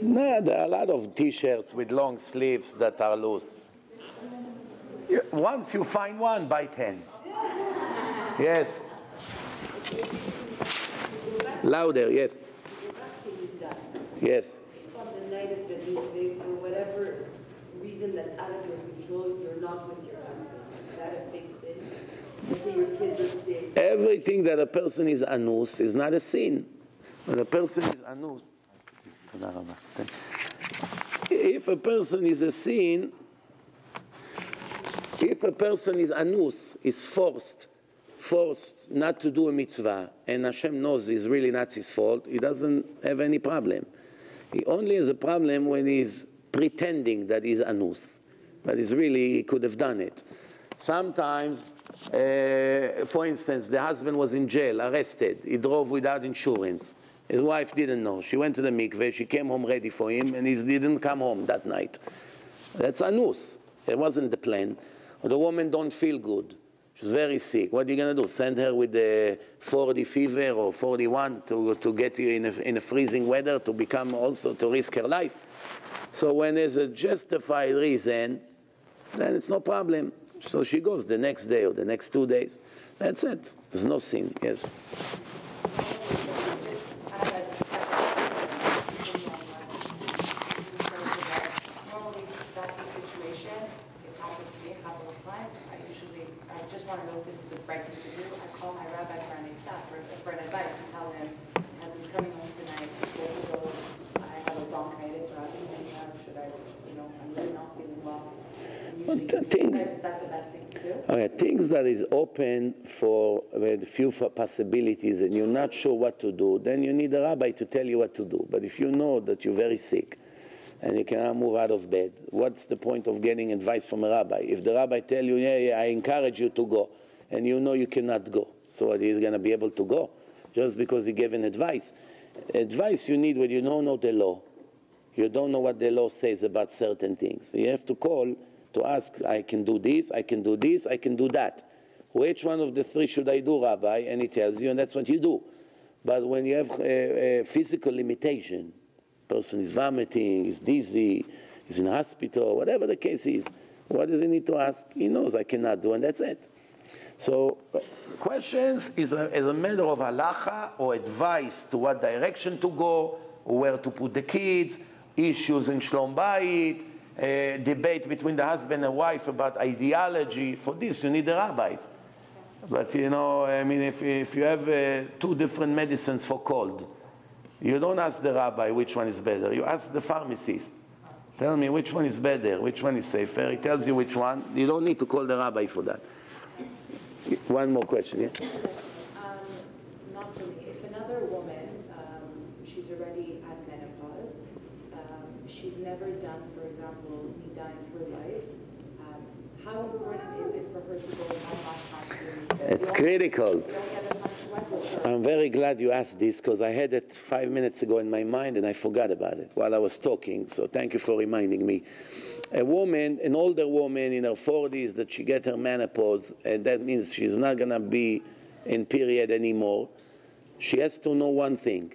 No, there are a lot of T-shirts with long sleeves that are loose. Once you find one, buy ten. Yes. Louder, yes. Yes. On the night of the mikveh, for whatever reason that's out of your control, you're not with your husband, is that a big sin? Your kids are sick, Everything that a person is anus is not a sin. When a person is anus, if a person is a sin, if a person is anus, is forced, forced not to do a mitzvah, and Hashem knows it's really not his fault, he doesn't have any problem. He only has a problem when he's pretending that he's anus, but he's really, he could have done it. Sometimes, uh, for instance, the husband was in jail, arrested. He drove without insurance. His wife didn't know. She went to the mikveh, she came home ready for him, and he didn't come home that night. That's anus. It wasn't the plan. The woman don't feel good. She's very sick. What are you going to do? Send her with the 40 fever or 41 to, to get you in a, in a freezing weather to become also, to risk her life? So when there's a justified reason, then it's no problem. So she goes the next day or the next two days. That's it. There's no sin. Yes. Normally, that's the situation. It's happened to me a couple of times. I usually, I just want to know if this is the right thing to do. I call my rabbi for an for, for an advice and tell him, as he's coming home tonight, there we go, I have a bronchitis or I have, should I, you know, I'm really not feeling well. And Well, usually th- he's things- like, Is that the best thing to do? Okay, things that is open for a few possibilities and you're not sure what to do, then you need a rabbi to tell you what to do. But if you know that you're very sick and you cannot move out of bed, what's the point of getting advice from a rabbi? If the rabbi tell you, yeah, yeah, I encourage you to go, and you know you cannot go, so he's going to be able to go just because he gave an advice. Advice you need when you don't know the law. You don't know what the law says about certain things. You have to call to ask, I can do this, I can do this, I can do that. Which one of the three should I do, Rabbi? And he tells you, and that's what you do. But when you have a, a physical limitation, person is vomiting, is dizzy, is in hospital, whatever the case is, what does he need to ask? He knows I cannot do, and that's it. So, questions is a, is a matter of halacha or advice to what direction to go, where to put the kids, issues in shlom bayit, debate between the husband and wife about ideology. For this, you need the rabbis. But you know, I mean, if, if you have uh, two different medicines for cold, you don't ask the rabbi which one is better. You ask the pharmacist. Tell me which one is better, which one is safer. He tells you which one. You don't need to call the rabbi for that. One more question, yeah? Um, not for me. If another woman, um, she's already at menopause, um, she's never done, for example, nida in her life, um, how important is it for her to go one last time to the It's critical. We don't get as much sweat with her. I'm very glad you asked this because I had it five minutes ago in my mind and I forgot about it while I was talking. So thank you for reminding me. A woman, an older woman in her 40s, that she get her menopause, and that means she's not gonna be in period anymore. She has to know one thing.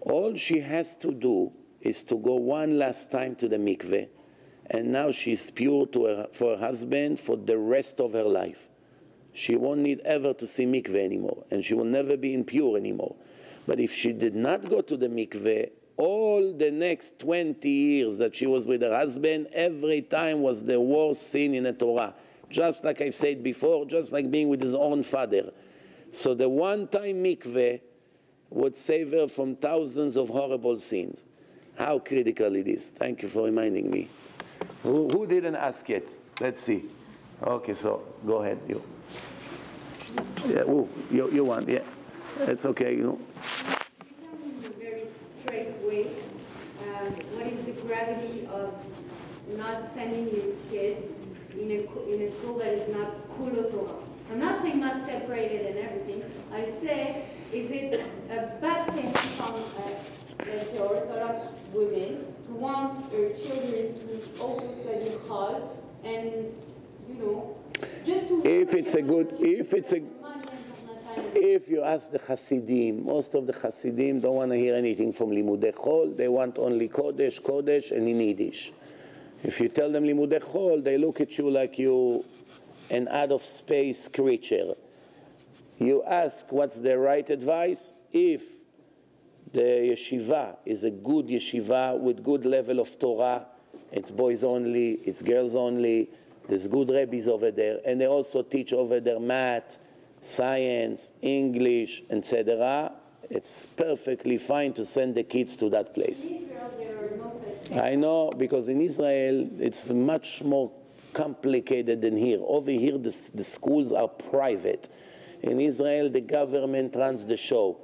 All she has to do is to go one last time to the mikveh, and now she's pure to her, for her husband for the rest of her life. She won't need ever to see mikveh anymore, and she will never be impure anymore. But if she did not go to the mikveh, all the next 20 years that she was with her husband, every time was the worst sin in the Torah. Just like I said before, just like being with his own father. So the one time mikveh would save her from thousands of horrible sins. How critical it is. Thank you for reminding me. Who, who didn't ask yet? Let's see. Okay, so go ahead, you. Yeah, ooh, you, you want, yeah. It's okay, you know. in a very straight way. Um, what is the gravity of not sending your kids in a, in a school that is not kulo Torah? I'm not saying not separated and everything. I say, is it a bad thing from, uh, let's say, Orthodox women to want their children to also study Chal and, you know, just to... If it's a good- if it's a- If you ask the Hasidim, most of the Hasidim don't want to hear anything from Limudei Chol. They want only Kodesh, Kodesh, and in Yiddish. If you tell them Limudei Chol, they look at you like you an out of space creature. You ask what's the right advice. If the yeshiva is a good yeshiva with good level of Torah, it's boys only, it's girls only, there's good rabbis over there, and they also teach over there math, science, English, etc. It's perfectly fine to send the kids to that place. In Israel, are no. I know because in Israel it's much more complicated than here. Over here, the, the schools are private. In Israel, the government runs the show.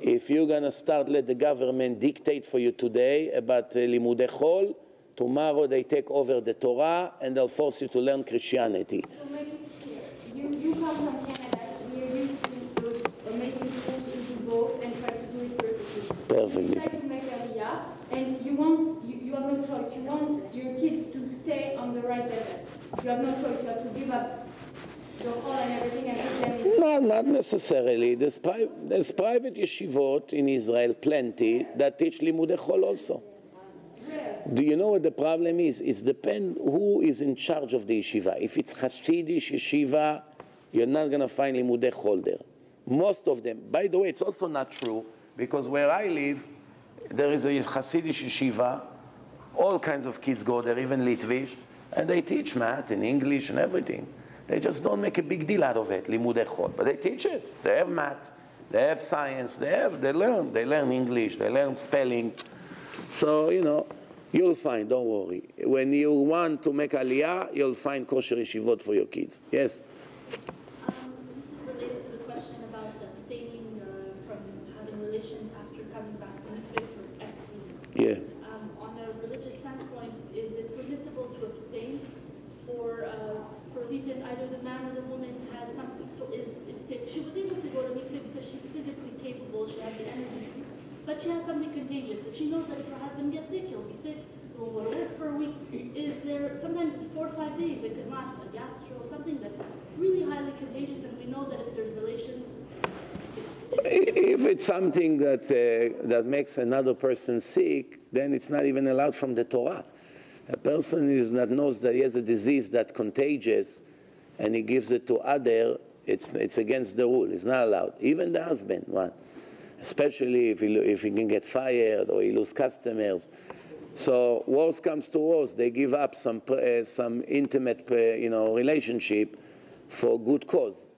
If you're gonna start let the government dictate for you today about uh, tomorrow they take over the Torah and they'll force you to learn Christianity. So make it clear, you, you come from Canada, you're used to those amazing schools to both and try to do it perfectly. Perfectly. You to make Aliyah, and you want, you, you have no choice, you want your kids to stay on the right level. You have no choice, you have to give up No, not necessarily. There's, pri- there's private yeshivot in Israel, plenty, that teach limudei chol also. Do you know what the problem is? It depends who is in charge of the yeshiva. If it's Hasidish yeshiva, you're not going to find limudei chol there. Most of them. By the way, it's also not true because where I live, there is a Hasidish yeshiva. All kinds of kids go there, even Litvish, and they teach math and English and everything. They just don't make a big deal out of it, chol. But they teach it. They have math, they have science, they have, they learn, they learn English, they learn spelling. So, you know, you'll find, don't worry. When you want to make aliyah, you'll find kosher yeshivot for your kids. Yes? Um, This is related to the question about abstaining uh, from having relations after coming back from mikveh for X reason. Yeah. Um, On a religious standpoint, is it permissible to abstain for, uh, for a reason either the man or the woman has some, so is, is sick? She was able to go to mikveh because she's physically capable, she has the energy, but has something contagious, and she knows that if her husband gets sick, he'll be sick, will go to work for a week. Is there, sometimes it's four or five days, it could last, a gastro, something that's really highly contagious, and we know that if there's relations, If it's something that, uh, that makes another person sick, then it's not even allowed from the Torah. A person is, that knows that he has a disease that's contagious and he gives it to other, it's, it's against the rule. It's not allowed. Even the husband, one. Especially if he, if he can get fired or he lose customers. So worst comes to worst, they give up some, uh, some intimate uh, you know, relationship for good cause.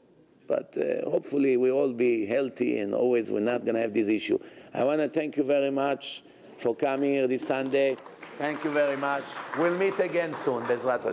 But uh, hopefully we all be healthy and always we're not going to have this issue. I want to thank you very much for coming here this Sunday. Thank you very much. We'll meet again soon, Bezrat Hashem.